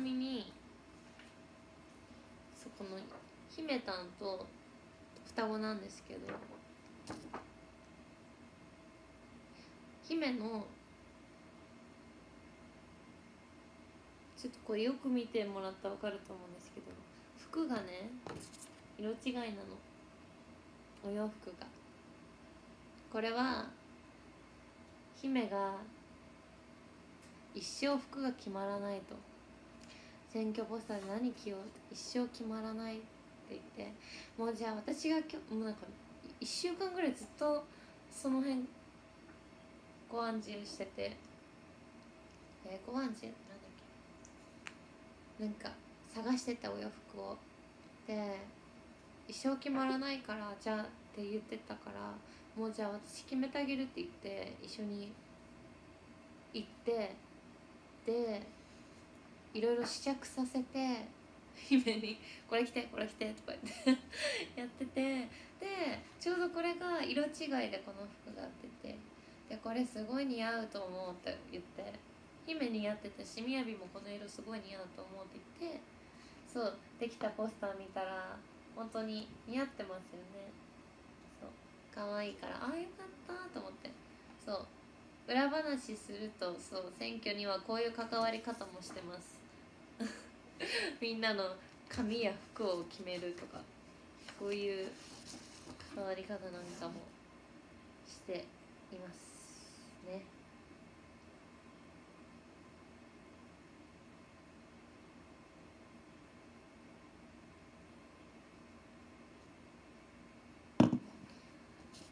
みにそこの姫たんと双子なんですけど姫のちょっとこれよく見てもらったら分かると思うんですけど服がね色違いなの。お洋服が。これは姫が一生服が決まらないと。選挙ポスターで何着ようって一生決まらないって言ってもうじゃあ私が今日もうなんか1週間ぐらいずっとその辺ご安心してて。えー、ご安心？なんだっけ？なんか探してたお洋服を。で一生決まらないからじゃあって言ってたからもうじゃあ私決めてあげるって言って一緒に行ってでいろいろ試着させて 姫に「これ着てこれ着て」とか言って やっててでちょうどこれが色違いでこの服があっててでこれすごい似合うと思うって言って姫似合ってたしみやびもこの色すごい似合うと思うって言ってそうできたポスター見たら本当に似合ってますよね。そう可愛いからああよかったと思って。そう裏話するとそう選挙にはこういう関わり方もしてます。みんなの髪や服を決めるとかこういう関わり方なんかもしていますね。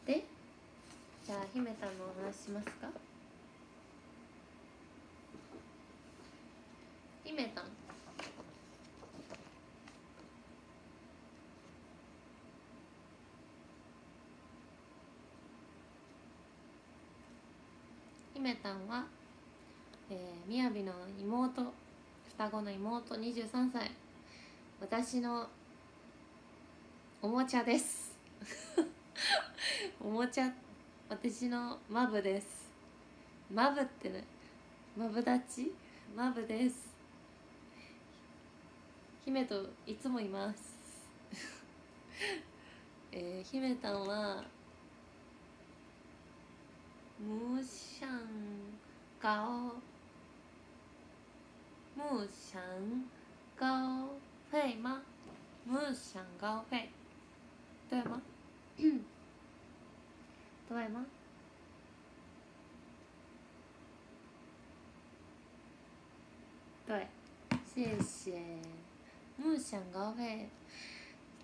でじゃあ姫たんのお話しますか姫たん姫たんはえー、みやびの妹双子の妹23歳。私のおもちゃです。おもちゃ私のマブです。マブってねマブダチマブです。姫といつもいます。えー、姫たんはムシャン高木想高费吗？木想高费，对吗？对吗？对，谢谢。木想高费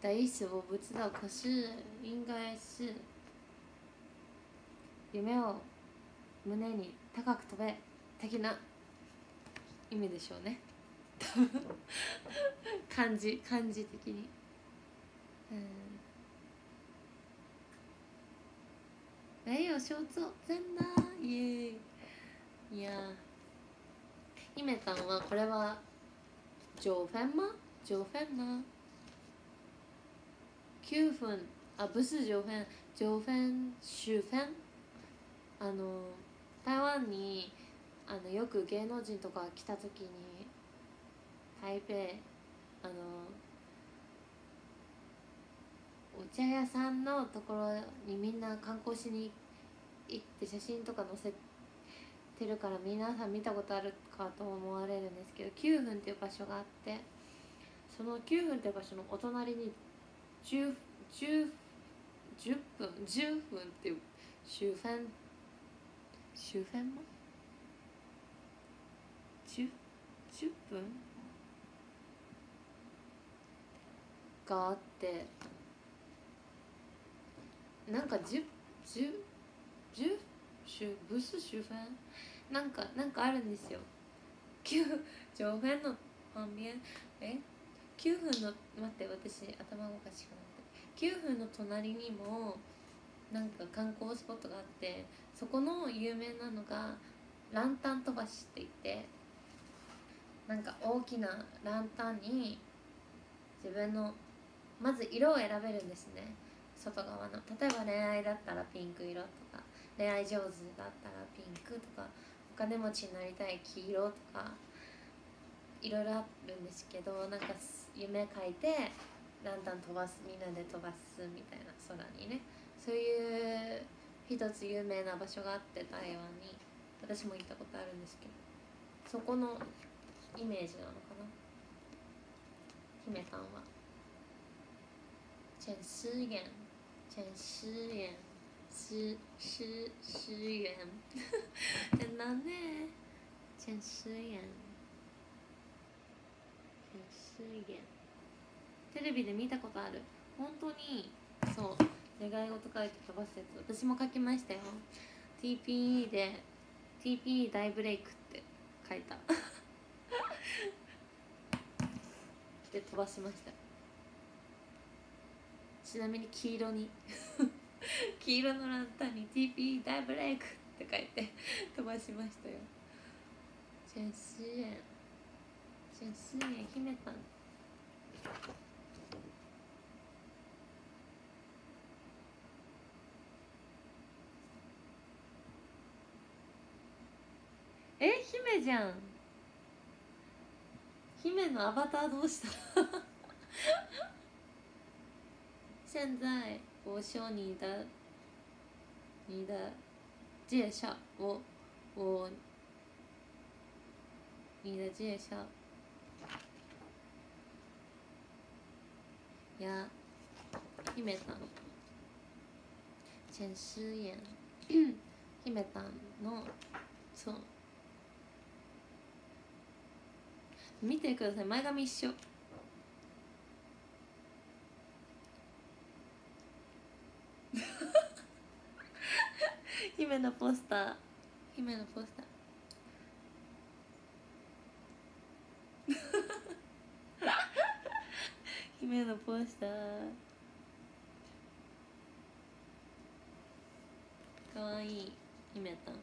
的意思我不知道，可是应该是夢を胸に高く飛べ的な意味でしょうね。漢字漢字的に。うん。没有修正真だイエーイ。いや姫たんはこれは上フェンマ？上フェンマ9分。あ不是上フェン。上フェン終フェン。あの台湾にあのよく芸能人とか来た時に台北あのお茶屋さんのところにみんな観光しに行って写真とか載せてるから皆さん見たことあるかと思われるんですけど9分っていう場所があってその9分っていう場所のお隣に 10, 10, 10分10分っていう周辺周辺も 10, 10分。があって。なんか 10, 10, 10周ブス周辺なんかなんかあるんですよ。9上辺の旁边え？9分の待って私頭おかしくなって。9分の隣にもなんか観光スポットがあってそこの有名なのがランタン飛ばしって言って。なんか大きなランタンに自分のまず色を選べるんですね。外側の。例えば恋愛だったらピンク色とか恋愛上手だったらピンクとかお金持ちになりたい黄色とかいろいろあるんですけどなんか夢書いてランタン飛ばすみんなで飛ばすみたいな空にね。そういう一つ有名な場所があって台湾に。私も行ったことあるんですけど。そこのイメージなのかな？姫さんは。全思遠全思遠思思思遠変だね全思遠全思遠テレビで見たことある。本当にそう。願い事書いて飛ばすやつ。私も書きましたよ。TPE で TPE 大ブレイクって書いた。で飛ばしました。ちなみに黄色に。黄色のランタンに TP 大ブレイクって書いて 飛ばしましたよ。全思遠全思遠姫たん。え姫じゃん。姫のアバターどうした现在我说你的你的介绍我我你的介绍や姫たん前失言姫たんのそう見てください。前髪一緒。姫のポスター。姫のポスター。姫のポスター。かわい。い姫たん。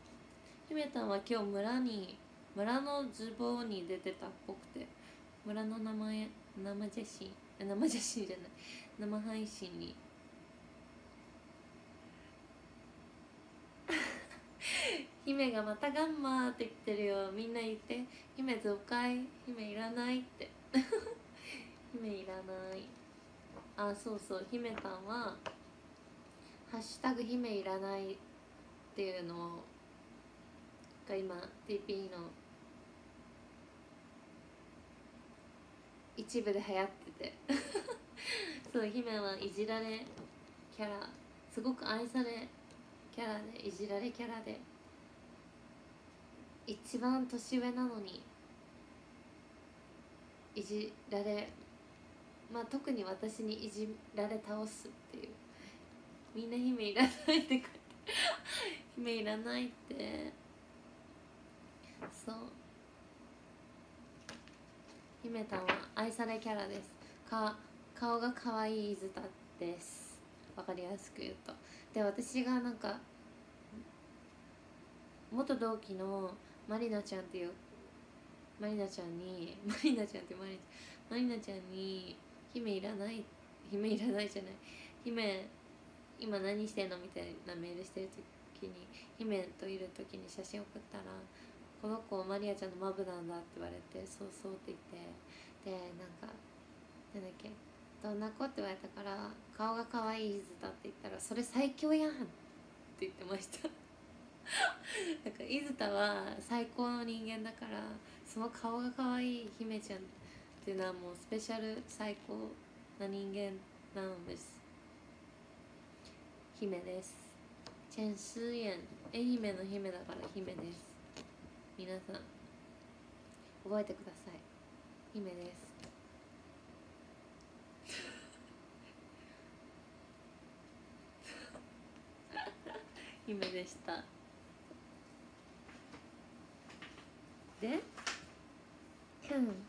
姫たんは今日村に村のズボンに出てたっぽくて村の名前生写真生写真じゃない。生配信に。姫がまたガンマーって言ってるよ。みんな言って。姫増開姫いらないって。姫いらない。あそうそう。姫たんは「ハッシュタグ姫いらない」っていうのをが今 TP の一部で流行ってて。そう姫はいじられキャラすごく愛されキャラでいじられキャラで。一番年上なのにいじられまあ特に私にいじられ倒すっていう。みんな姫いらないって書いて。姫いらないって。そう姫たんは愛されキャラです。か顔が可愛いズタですわかりやすく言うと。で私がなんか元同期のマリナちゃんっていうマリナちゃんにマリナちゃんってマリマリナちゃんに姫いらない姫いらないじゃない。姫今何してんのみたいなメールしてる時に姫といる時に写真送ったらこの子マリアちゃんのマブなんだって言われてそうそうって言ってでなんかなんだっけどんな子って言われたから顔が可愛いイズだって言ったらそれ最強やんって言ってました。なんか伊豆田は最高の人間だからその顔が可愛い姫ちゃんっていうのはもうスペシャル最高な人間なのです。姫です。チェンスーエン。愛媛の姫だから姫です。皆さん覚えてください。姫です。姫でした。で？うん。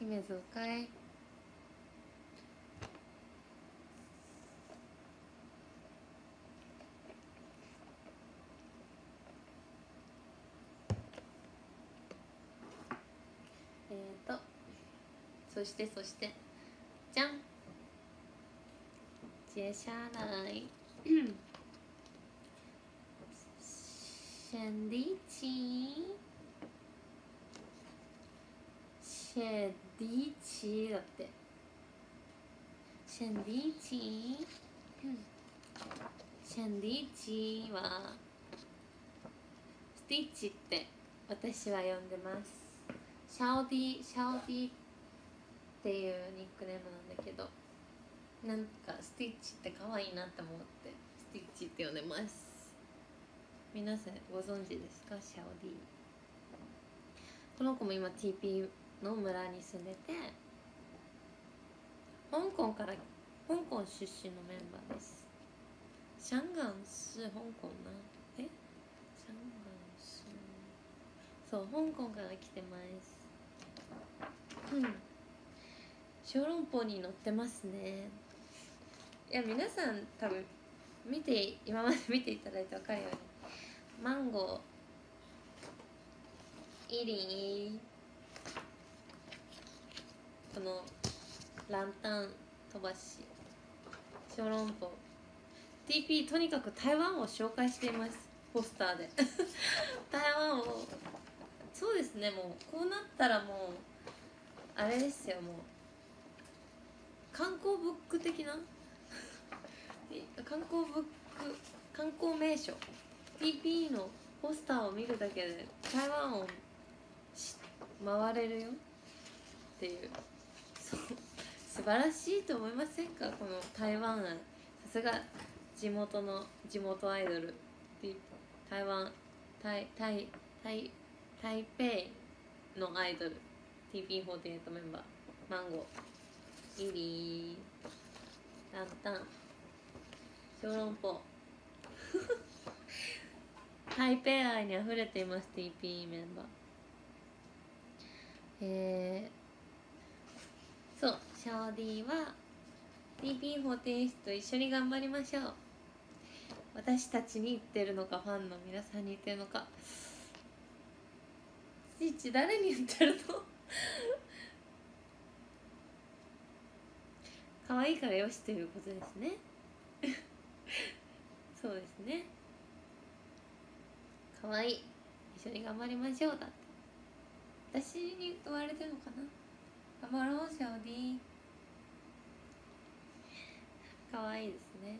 姫ぞかいえーとしてそしてじゃん。ジェシャーライシェンディチー。シェディチーだって。シェンディチシェンディチーはスティッチって私は読んでます。シャオディシャオディっていうニックネームなんだけどなんかスティッチって可愛いなって思ってスティッチって呼んでます。皆さんご存知ですか？シャオディこの子も今 TP の村に住んでて香港から香港出身のメンバーです。香港是香港な？え？香港是そう香港から来てます。うん。小籠包に乗ってますね。いや皆さん多分見て今まで見ていただいて分かるようにマンゴーイリーこのランタン飛ばし小籠包。TP とにかく台湾を紹介しています。ポスターで。台湾をそうですねもうこうなったらもうあれですよもう。観光ブック的な？観光ブック観光名所。TP のポスターを見るだけで台湾を回れるよ。っていう。そう。素晴らしいと思いませんか？この台湾愛。さすが地元の地元アイドル。台湾台台台台北のアイドル。TP48 メンバー。マンゴー。イリ。ーランタン。小籠包。台北愛にあふれています TP メンバー。えー、そうシャオディは TP48 と一緒に頑張りましょう。私たちに言ってるのかファンの皆さんに言ってるのか。スティッチ誰に言ってるの？可愛いからよしということですね。そうですね。可愛い。一緒に頑張りましょうだって。私に言われてるのかな？頑張ろうシャオディ可愛いですね。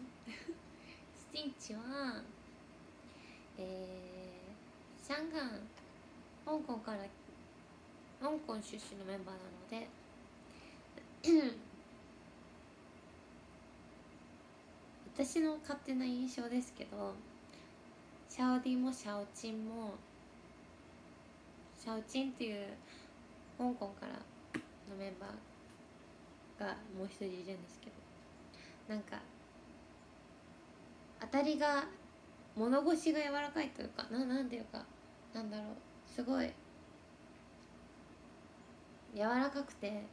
スティッチはえー、シャンガン香港から香港出身のメンバーなので私の勝手な印象ですけどシャオディもシャオチンもシャオチンっていう香港からのメンバーがもう一人いるんですけどなんか当たりが物腰が柔らかいというかななんていうかなんだろうすごい柔らかくて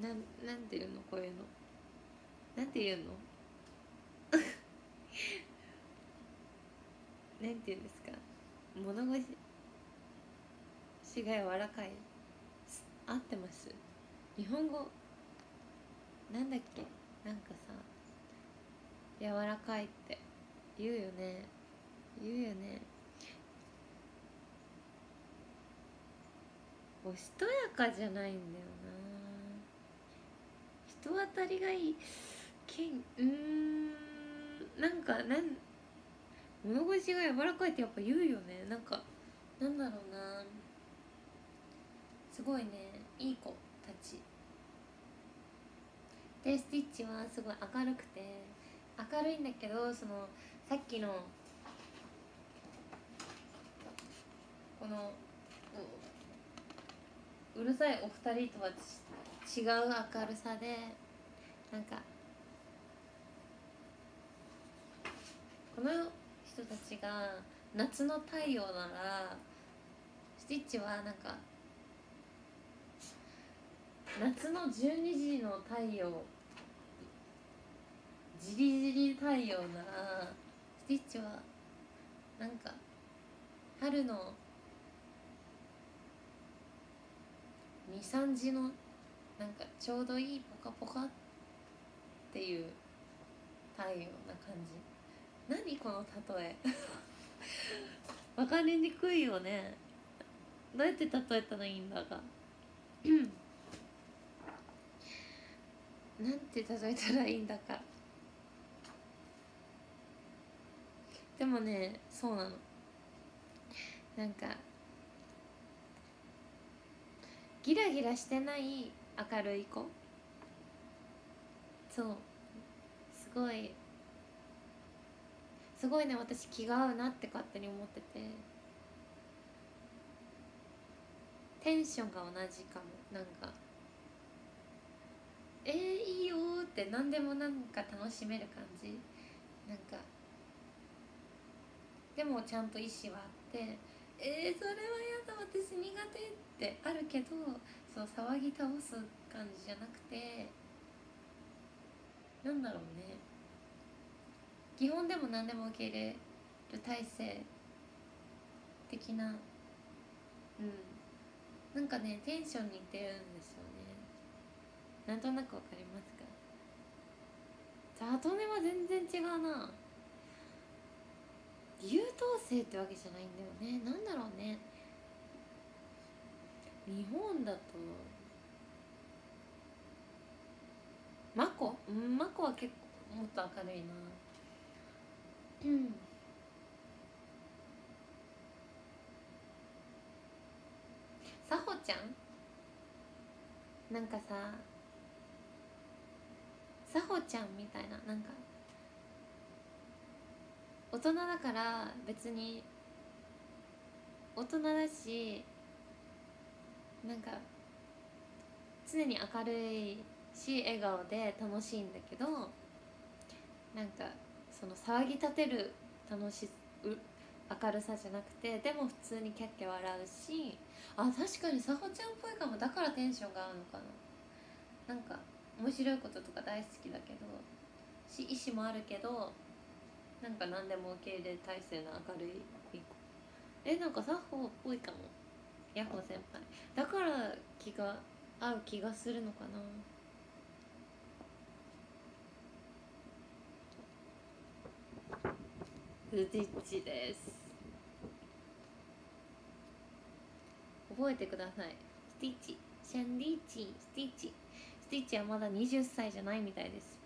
なんなんていうのこういうの。なんていうの？なんていうんですか？物腰しが柔らかい。合ってます？日本語？なんだっけ？なんかさ柔らかいって。言うよね。言うよね。おしとやかじゃないんだよな。人当たりがいい。けんうんなんかなん物腰が柔らかいってやっぱ言うよね。なんかなんだろうな。すごいね。いい子たち。でスティッチはすごい明るくて。明るいんだけどそのさっきのこのうるさいお二人とは違う明るさでなんかの人たちが夏の太陽ならスティッチはなんか夏の12時の太陽じりじり太陽ならスティッチはなんか春の23時のなんかちょうどいいポカポカっていう太陽な感じ。何この例え？分かりにくいよね。どうやって例えたらいいんだが なんて例えたらいいんだか。でもねそうなの。なんかギラギラしてない明るい子？そう。すごいすごいね私気が合うなって勝手に思ってて。テンションが同じかも。なんかえー、いいよって何でもなんか楽しめる感じ。なんかでもちゃんと意思はあってえー、それはやだ私苦手ってあるけどそう騒ぎ倒す感じじゃなくてなんだろうね。基本でも何でも受け入れる体制的なうん。なんかねテンションに似てるんですよね。なんとなくわかりますか？ザトネは全然違うな。優等生ってわけじゃないんだよね。なんだろうね。日本だとマコ？うんマコは結構もっと明るいな。うん。さほちゃん？なんかささほちゃんみたいななんか大人だから別に大人だしなんか常に明るいし笑顔で楽しいんだけどなんかその騒ぎ立てる楽しう明るさじゃなくてでも普通にキャッキャ笑うしあ確かにさほちゃんっぽいかも。だからテンションが合うのかな。なんか面白いこととか大好きだけどし意志もあるけどなんか何でも受け入れ体制の明るい子。えなんかサッホーっぽいかも。ヤッホー先輩。だから気が合う気がするのかな。フジッチです。覚えてください。スティッチ。シェンリッチ。スティッチ。スティッチはまだ20歳じゃないみたいです。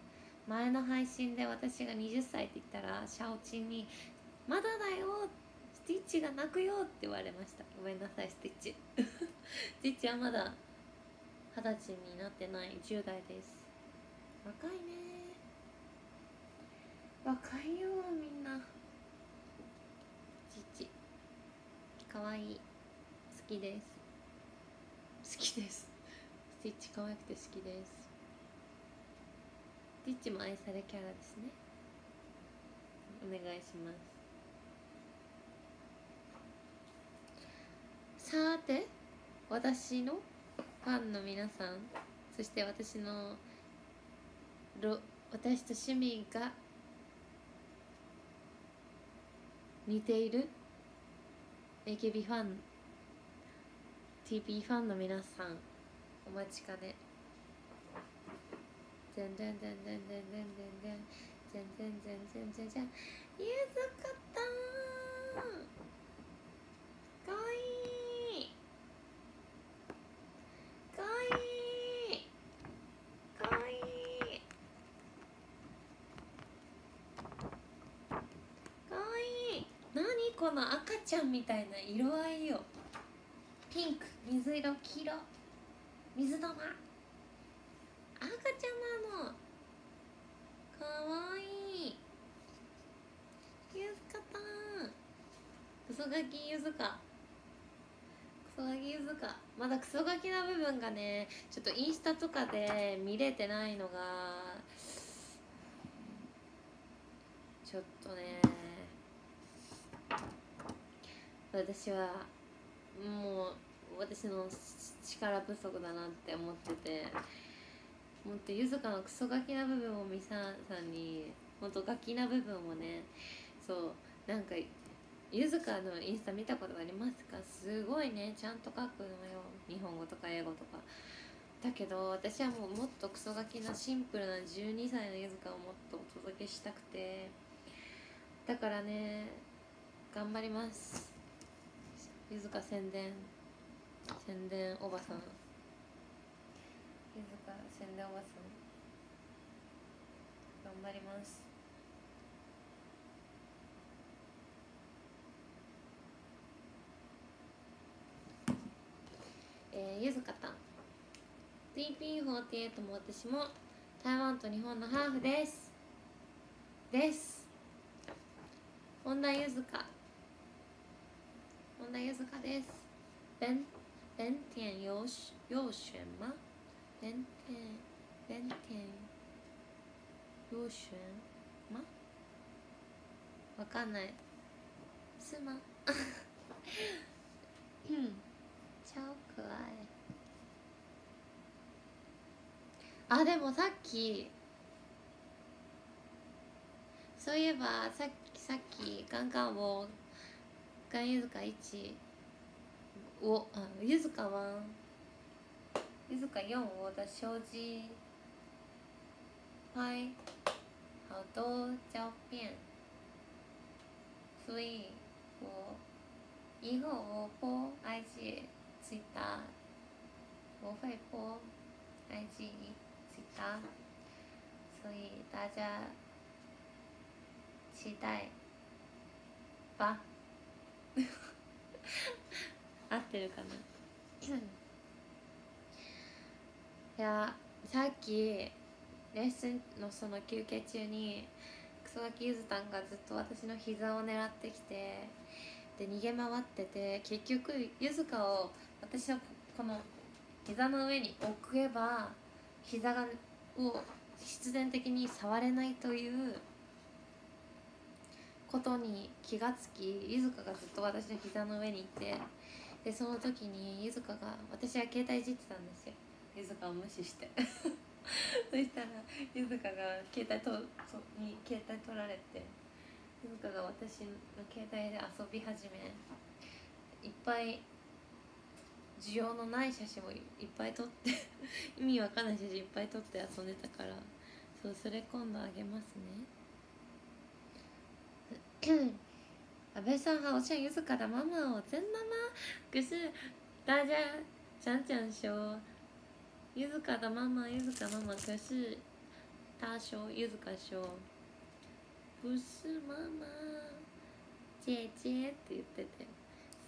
前の配信で私が20歳って言ったらシャオチンに「まだだよ。スティッチが泣くよ」って言われました。ごめんなさいスティッチ。スティッチはまだ二十歳になってない。10代です。若いね。若いよみんなスティッチかわいい。好きです。好きです。スティッチ可愛くて好きです。スティッチも愛されキャラですね。お願いします。さーて私のファンの皆さんそして私のろ私と趣味が似ている AKB ファン TP ファンの皆さんお待ちかね。全然全然全然全然全然全然全然ゆずかったーかわいいかわいいかわいいかわいい何この赤ちゃんみたいな色合いよピンク水色黄色。水玉。赤ちゃんなのかわいい。ゆずかた。んクソガキゆずか。クソガキゆずか。まだクソガキな部分がねちょっとインスタとかで見れてないのが。ちょっとね。私はもう私の力不足だなって思っててもっとゆずかのクソガキな部分をミサさんにもっとガキな部分をねそうなんかゆずかのインスタ見たことありますか？すごいねちゃんと書くのよ。日本語とか英語とか。だけど私はもうもっとクソガキなシンプルな12歳のゆずかをもっとお届けしたくて。だからね頑張ります。ゆずか宣伝。宣伝おばさん。ゆずか宣伝おばさん。頑張ります。えー、ゆずかたん。TP48 も私も台湾と日本のハーフです。です。本田ゆずか本田ゆずかです。弁弁天要要選吗弁天弁天要選吗わかんない。すまうん。超可愛あでもさっきそういえばさっきさっき刚刚我跟柚子一我啊柚子は柚子用我的手机拍好多照片所以我以后我播 IG Twitter 我会播 IG Twitter 所以大家期待吧 合ってるかな？いやさっきレッスンのその休憩中にクソガキゆずたんがずっと私の膝を狙ってきてで逃げ回ってて結局ゆずかを私はこの膝の上に置けば膝がを必然的に触れないということに気がつきゆずかがずっと私の膝の上にいてでその時にゆずかが私は携帯いじってたんですよ。ゆずかを無視して。そしたらゆずかが携帯とそに携帯取られてゆずかが私の携帯で遊び始めいっぱい需要のない写真をいっぱい撮って 意味わかんない写真いっぱい撮って遊んでたからそうそれ今度あげますね安倍さん好像柚子卡的妈妈哦，真的吗？可是大家讲讲说，柚子卡的妈妈，柚子卡妈妈，可是他说柚子卡说不是妈妈，姐姐って言ってて、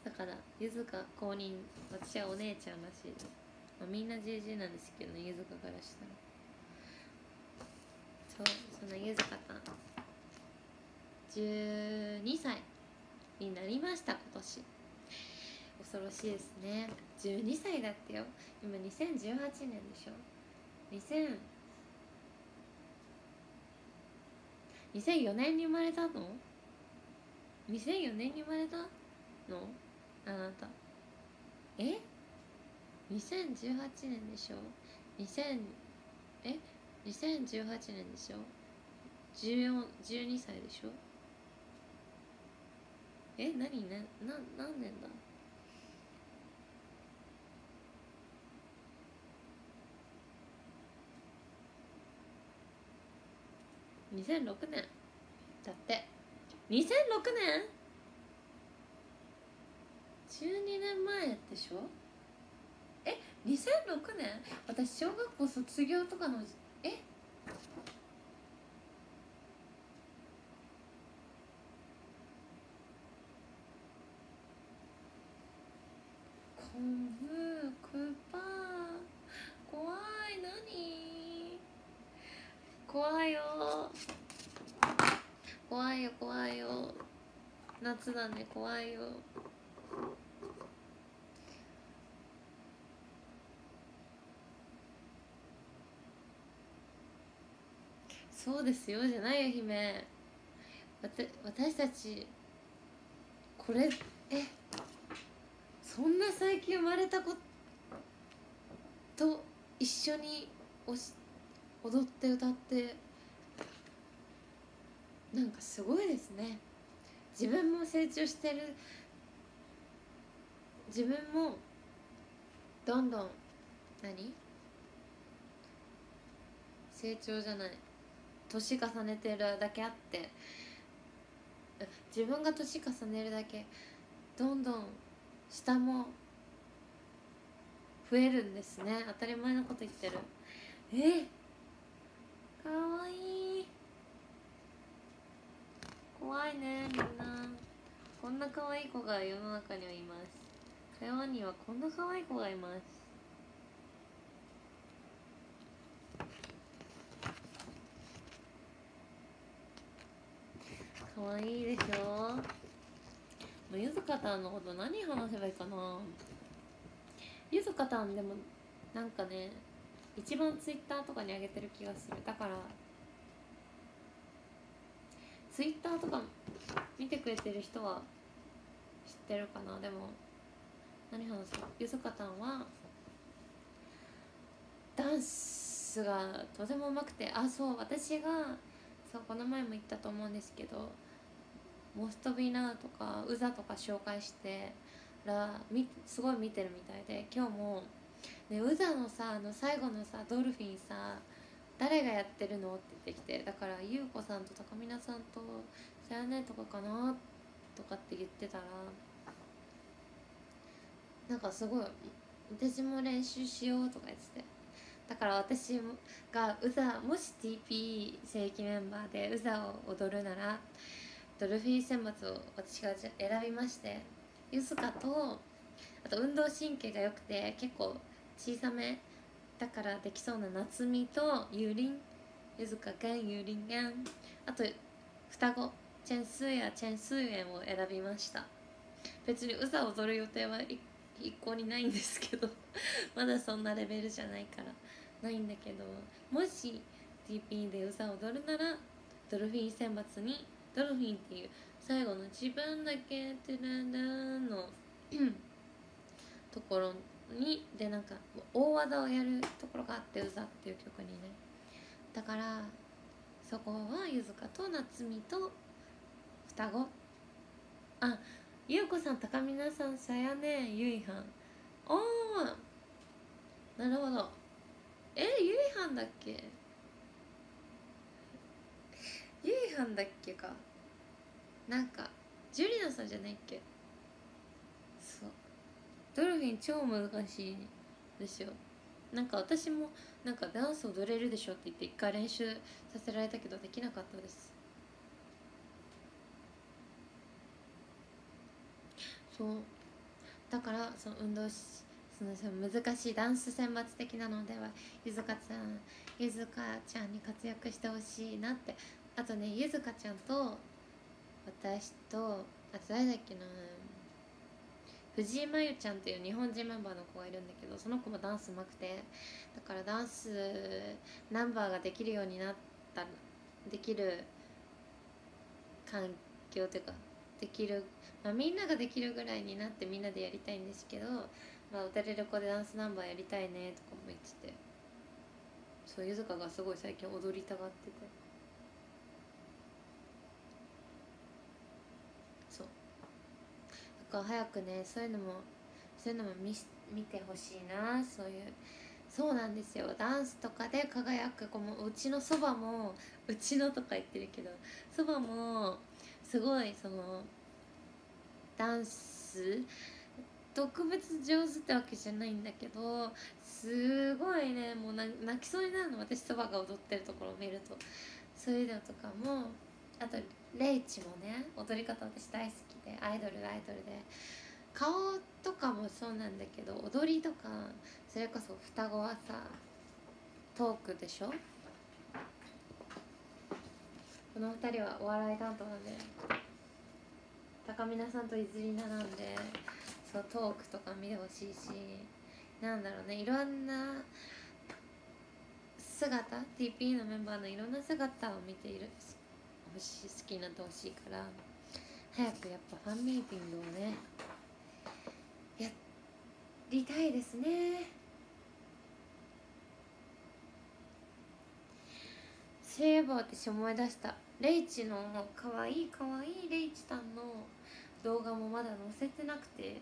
だから柚子卡公認、私はお姉ちゃんらしいです。まあ、みんな JJ なんですけどね、柚子卡からしたら。そう、その柚子卡さん、12歳。になりました今年。恐ろしいですね。12歳だってよ。今2018年でしょ。2000 2004年に生まれたの？2004年に生まれたの？あなた。え？2018年でしょ。2000え？2018年でしょ。14 12歳でしょ。え何なな何年だ？2006年。だって。2006年 ?12 年前でしょ？え2006年？私小学校卒業とかのえコンブクパ怖い何怖いよ。怖いよ。怖いよ。夏だね怖いよ。そうですよ。じゃないよ。姫わた私たちこれえそんな最近生まれた子と一緒におし踊って歌ってなんかすごいですね。自分も成長してる。自分もどんどん何？成長じゃない。年重ねてるだけあって。自分が年重ねるだけどんどん下も増えるんですね。当たり前のこと言ってる。え？かわいい。怖いねみんな。こんな可愛い子が世の中にはいます。台湾にはこんな可愛い子がいます。可愛いでしょ？ゆずかたんのこと何話せばいいかな。ゆずかたんでもなんかね一番ツイッターとかに上げてる気がする。だからツイッターとか見てくれてる人は知ってるかな。でも何話そう。ゆずかたんはダンスがとてもうまくて。あそう私がそうこの前も言ったと思うんですけど「モストビナー」とか「ウザ」とか紹介してらすごい見てるみたいで今日も「ねウザのさあの最後のさドルフィンさ誰がやってるの?」って言ってきてだから優子さんと高見菜さんとさやねとかかなとかって言ってたらなんかすごい私も練習しようとか言っててだから私がウザもし TP 正規メンバーでウザを踊るならドルフィン選抜を私が選びましてユスカとあと運動神経が良くて結構小さめだからできそうな夏美とユリンユズカがユリンがんあと双子チェンスーやチェンスーエンを選びました。別にウザ踊る予定は一向にないんですけど まだそんなレベルじゃないからないんだけどもし TP でウザ踊るならドルフィン選抜にドルフィンっていう最後の自分だけトゥララのところにでなんか大技をやるところがあって「うざ」っていう曲にね。だからそこはゆずかと夏美と双子。あゆうこさん高見なさんさやねゆいはん。おーなるほど。えゆいはんだっけ？ゆいはんだっけか。なんかジュリナさんじゃないっけ？そう。ドルフィン超難しいですよ。なんか私もなんかダンス踊れるでしょって言って一回練習させられたけどできなかったです。そう。だからその運動しその難しいダンス選抜的なのではゆずかちゃんゆずかちゃんに活躍してほしいなって。あとねゆずかちゃんと私とあと誰だっけな藤井真由ちゃんっていう日本人メンバーの子がいるんだけどその子もダンスうまくてだからダンスナンバーができるようになったできる環境というかできる、まあ、みんなができるぐらいになってみんなでやりたいんですけど、まあ、歌れる子でダンスナンバーやりたいねとかも言っててそうゆずかがすごい最近踊りたがっててそうだか早くねそういうのもそういうのも見見てほしいな。そういうそうなんですよ。ダンスとかで輝く子もうちのそばもうちのとか言ってるけどそばもすごいそのダンス特別上手ってわけじゃないんだけどすごいねもう泣きそうになるの。私そばが踊ってるところを見ると。そういうのとかもあとレイチもね踊り方私大好き。でアイドルアイドルで。顔とかもそうなんだけど踊りとかそれこそ双子はさトークでしょ？この二人はお笑い担当なんで高見菜さんといずりななんでそうトークとか見てほしいしなんだろうねいろんな姿 TP のメンバーのいろんな姿を見ているほし好きになってほしいから。早くやっぱファンミーティングをねやりたいですね。そういえば私思い出した。レイチのかわいいかわいいレイチさんの動画もまだ載せてなくて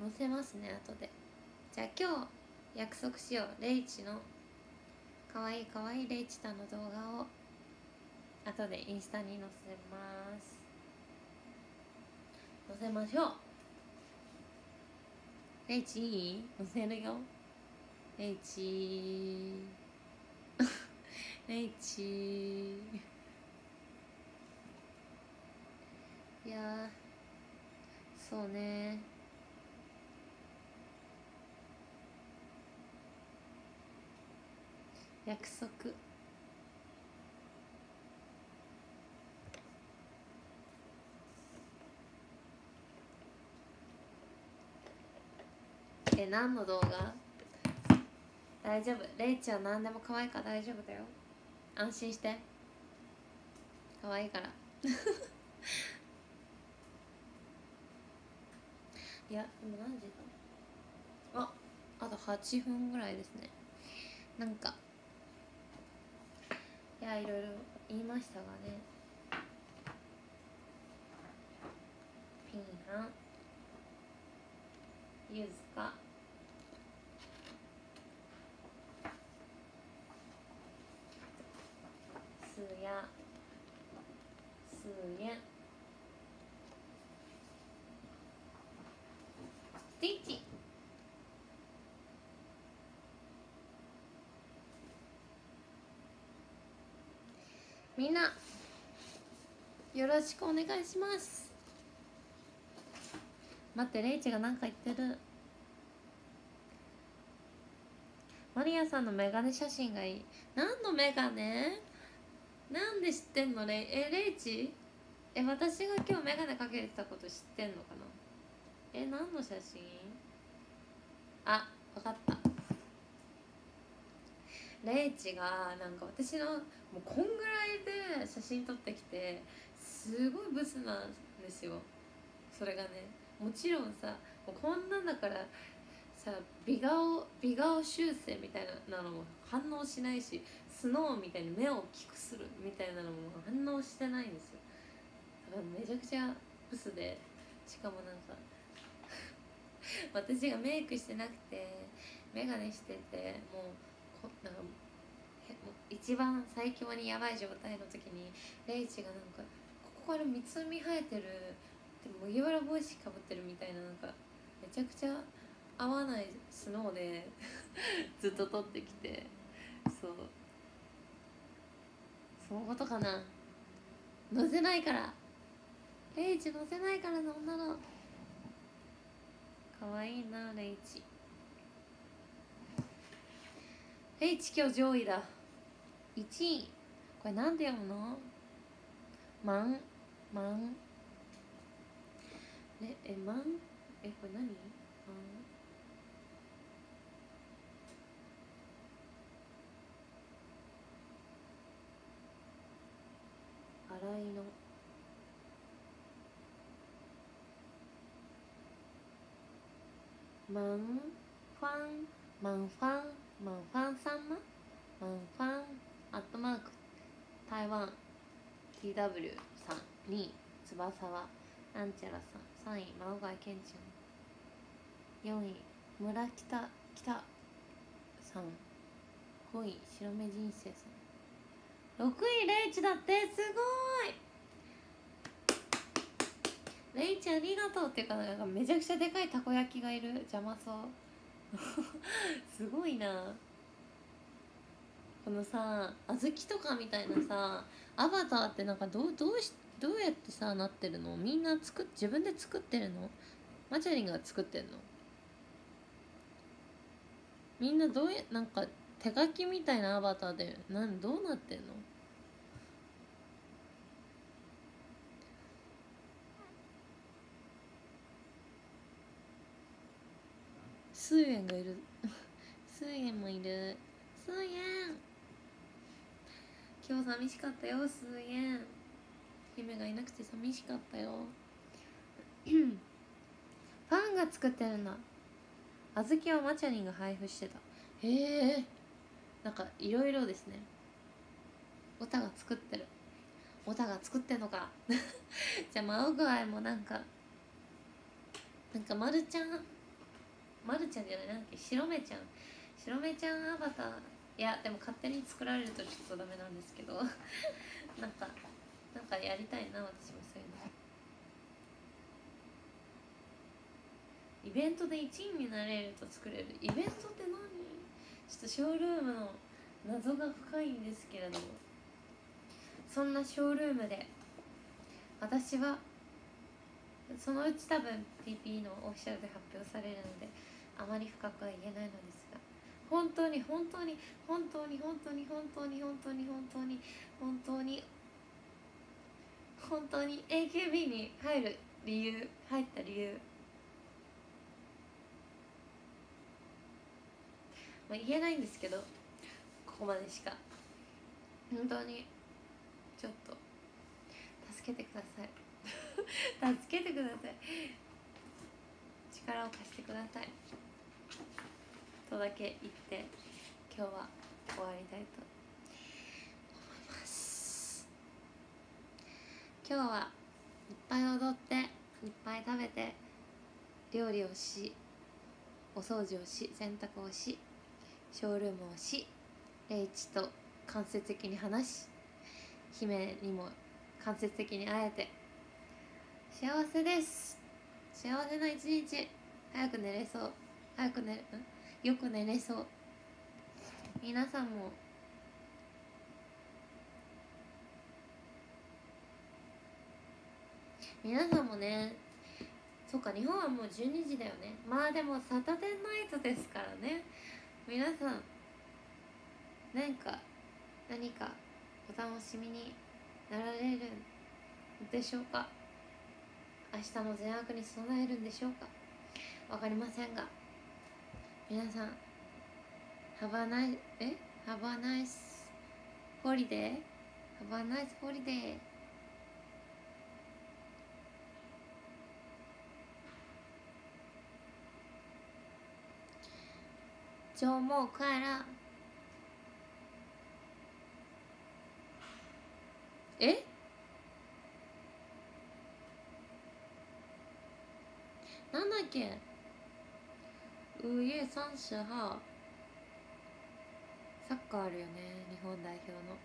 載せますね後で。じゃあ今日約束しよう。レイチのかわいいかわいいレイチさんの動画を後でインスタに載せます。載せましょう。レイチいい載せるよ。レイチレイチいやーそうね。約束。え何の動画？大丈夫。レイちゃん何でも可愛いから大丈夫だよ。安心して。可愛いから。いやでも何時だ？ああと8分ぐらいですね。なんかいやいろいろ言いましたがね。ピーナゆずかすやすやスティッチ。みんなよろしくお願いします。待ってレイチが何か言ってる。マリアさんのメガネ写真がいい。何のメガネ？なんで知ってんの？レイえレイチ？え私が今日メガネかけてたこと知ってんのかな？え何の写真？あわかった。レイチがなんか私のもうこんぐらいで写真撮ってきてすごいブスなんですよ。それがねもちろんさもうこんなんだからさ美顔美顔修正みたいなのも反応しないしスノーみたいに目を大きくするみたいなのも反応してないんですよ。だからめちゃくちゃブスでしかもなんか私がメイクしてなくて眼鏡しててもうこなんか一番最強にやばい状態の時にレイチがなんかここから三つ編み生えてるで麦わら帽子かぶってるみたいななんかめちゃくちゃ合わないスノーで ずっと撮ってきてそう。そういうことかな。乗せないから。レイチ乗せないからそんなの。かわいいなレイチレイチ今日上位だ。1位。これなんで読むの？マン？マン？ねえマン？えこれ何？マン洗いの。マンファンマンファンマンファンさんまマンファンアットマーク。台湾 TW さん2位翼はなんちゃらさん3位孫貝健ちゃん4位村北北さん。5位白目人生さん。6位レイチだってすごい。レイちゃんありがとうっていうかなんかめちゃくちゃでかいたこ焼きがいる邪魔そう。すごいな。このさ小豆とかみたいなさアバターってなんかどうどうしどうやってさなってるの？みんな作自分で作ってるの？マチャリンが作ってんの？みんなどうやなんか手書きみたいなアバターでなんどうなってんの？スーエンがいる。スーエンもいる。スーエン。今日寂しかったよスーエン。姫がいなくて寂しかったよ。ファンが作ってるんだ。小豆はマチャリンが配布してた。へえなんかいろいろですね。オタが作ってる。オタが作ってんのか。じゃあマオグアイもなんかなんかまるちゃんまるちゃんじゃないなんだっけ白目ちゃん。白目ちゃんアバター。いやでも勝手に作られるとちょっとダメなんですけど。なんかなんかやりたいな私もそういうの。イベントで1位になれると作れる。イベントって何？ちょっとショールームの謎が深いんですけれどもそんなショールームで私はそのうち多分 TP のオフィシャルで発表されるのであまり深くは言えないのですが本当に本当に本当に本当に本当に本当に本当に本当に本当に AKB に入る理由入った理由まあ言えないんですけどここまでしか。本当にちょっと助けてください。助けてください。力を貸してください。とだけ言って今日は終わりたいと。思います。今日はいっぱい踊っていっぱい食べて料理をしお掃除をし洗濯をしショールームをしレイチと間接的に話し姫にも間接的に会えて。幸せです。幸せな一日。早く寝れそう。早く寝るよく寝れそう。皆さんも。皆さんもね。そうか日本はもう12時だよね。まあでもサタデーナイトですからね。皆さん何か何かお楽しみになられるんでしょうか？明日の善悪に備えるんでしょうか？わかりませんが。皆さん Have a nice え？Have a nice holiday Have a nice holiday 今周末快乐え？なんだっけ？五月30号サッカーあるよね日本代表の。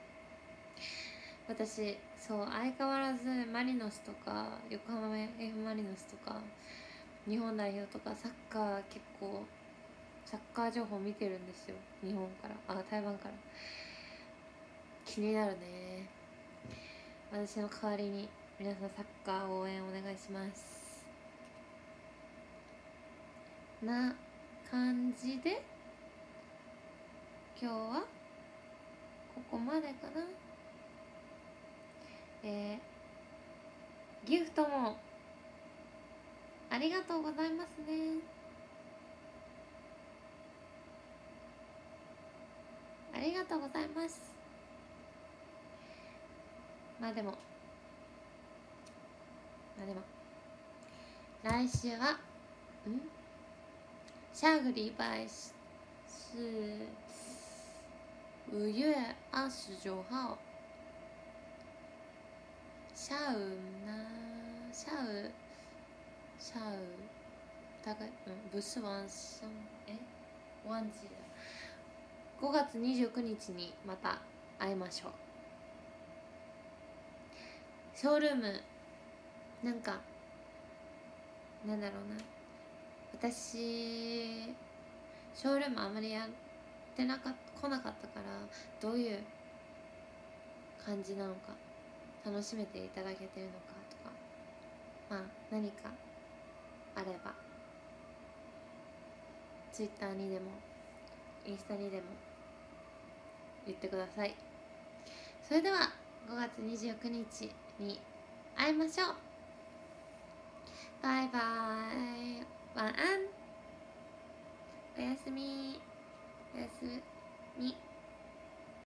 私そう相変わらずマリノスとか横浜 F・ マリノスとか日本代表とかサッカー結構サッカー情報見てるんですよ。日本から。あ台湾から。気になるね。私の代わりに皆さんサッカー応援お願いします。な感じで今日はここまでかな。えー、ギフトもありがとうございますね。ありがとうございます。まあでもまあでも来週はん？下个礼拜是五月二十九号下午呢下午下午大概嗯不是晚上え？忘记了5月29日にまた会いましょう。ショールームなんかなんだろうな。私ショールームあんまりやってなか来なかったからどういう感じなのか楽しめていただけてるのかとかまあ何かあれば。ツイッターにでもインスタにでも。言ってください。それでは5月29日に会いましょう。バイバイ。晚安おやすみ。おやすみ。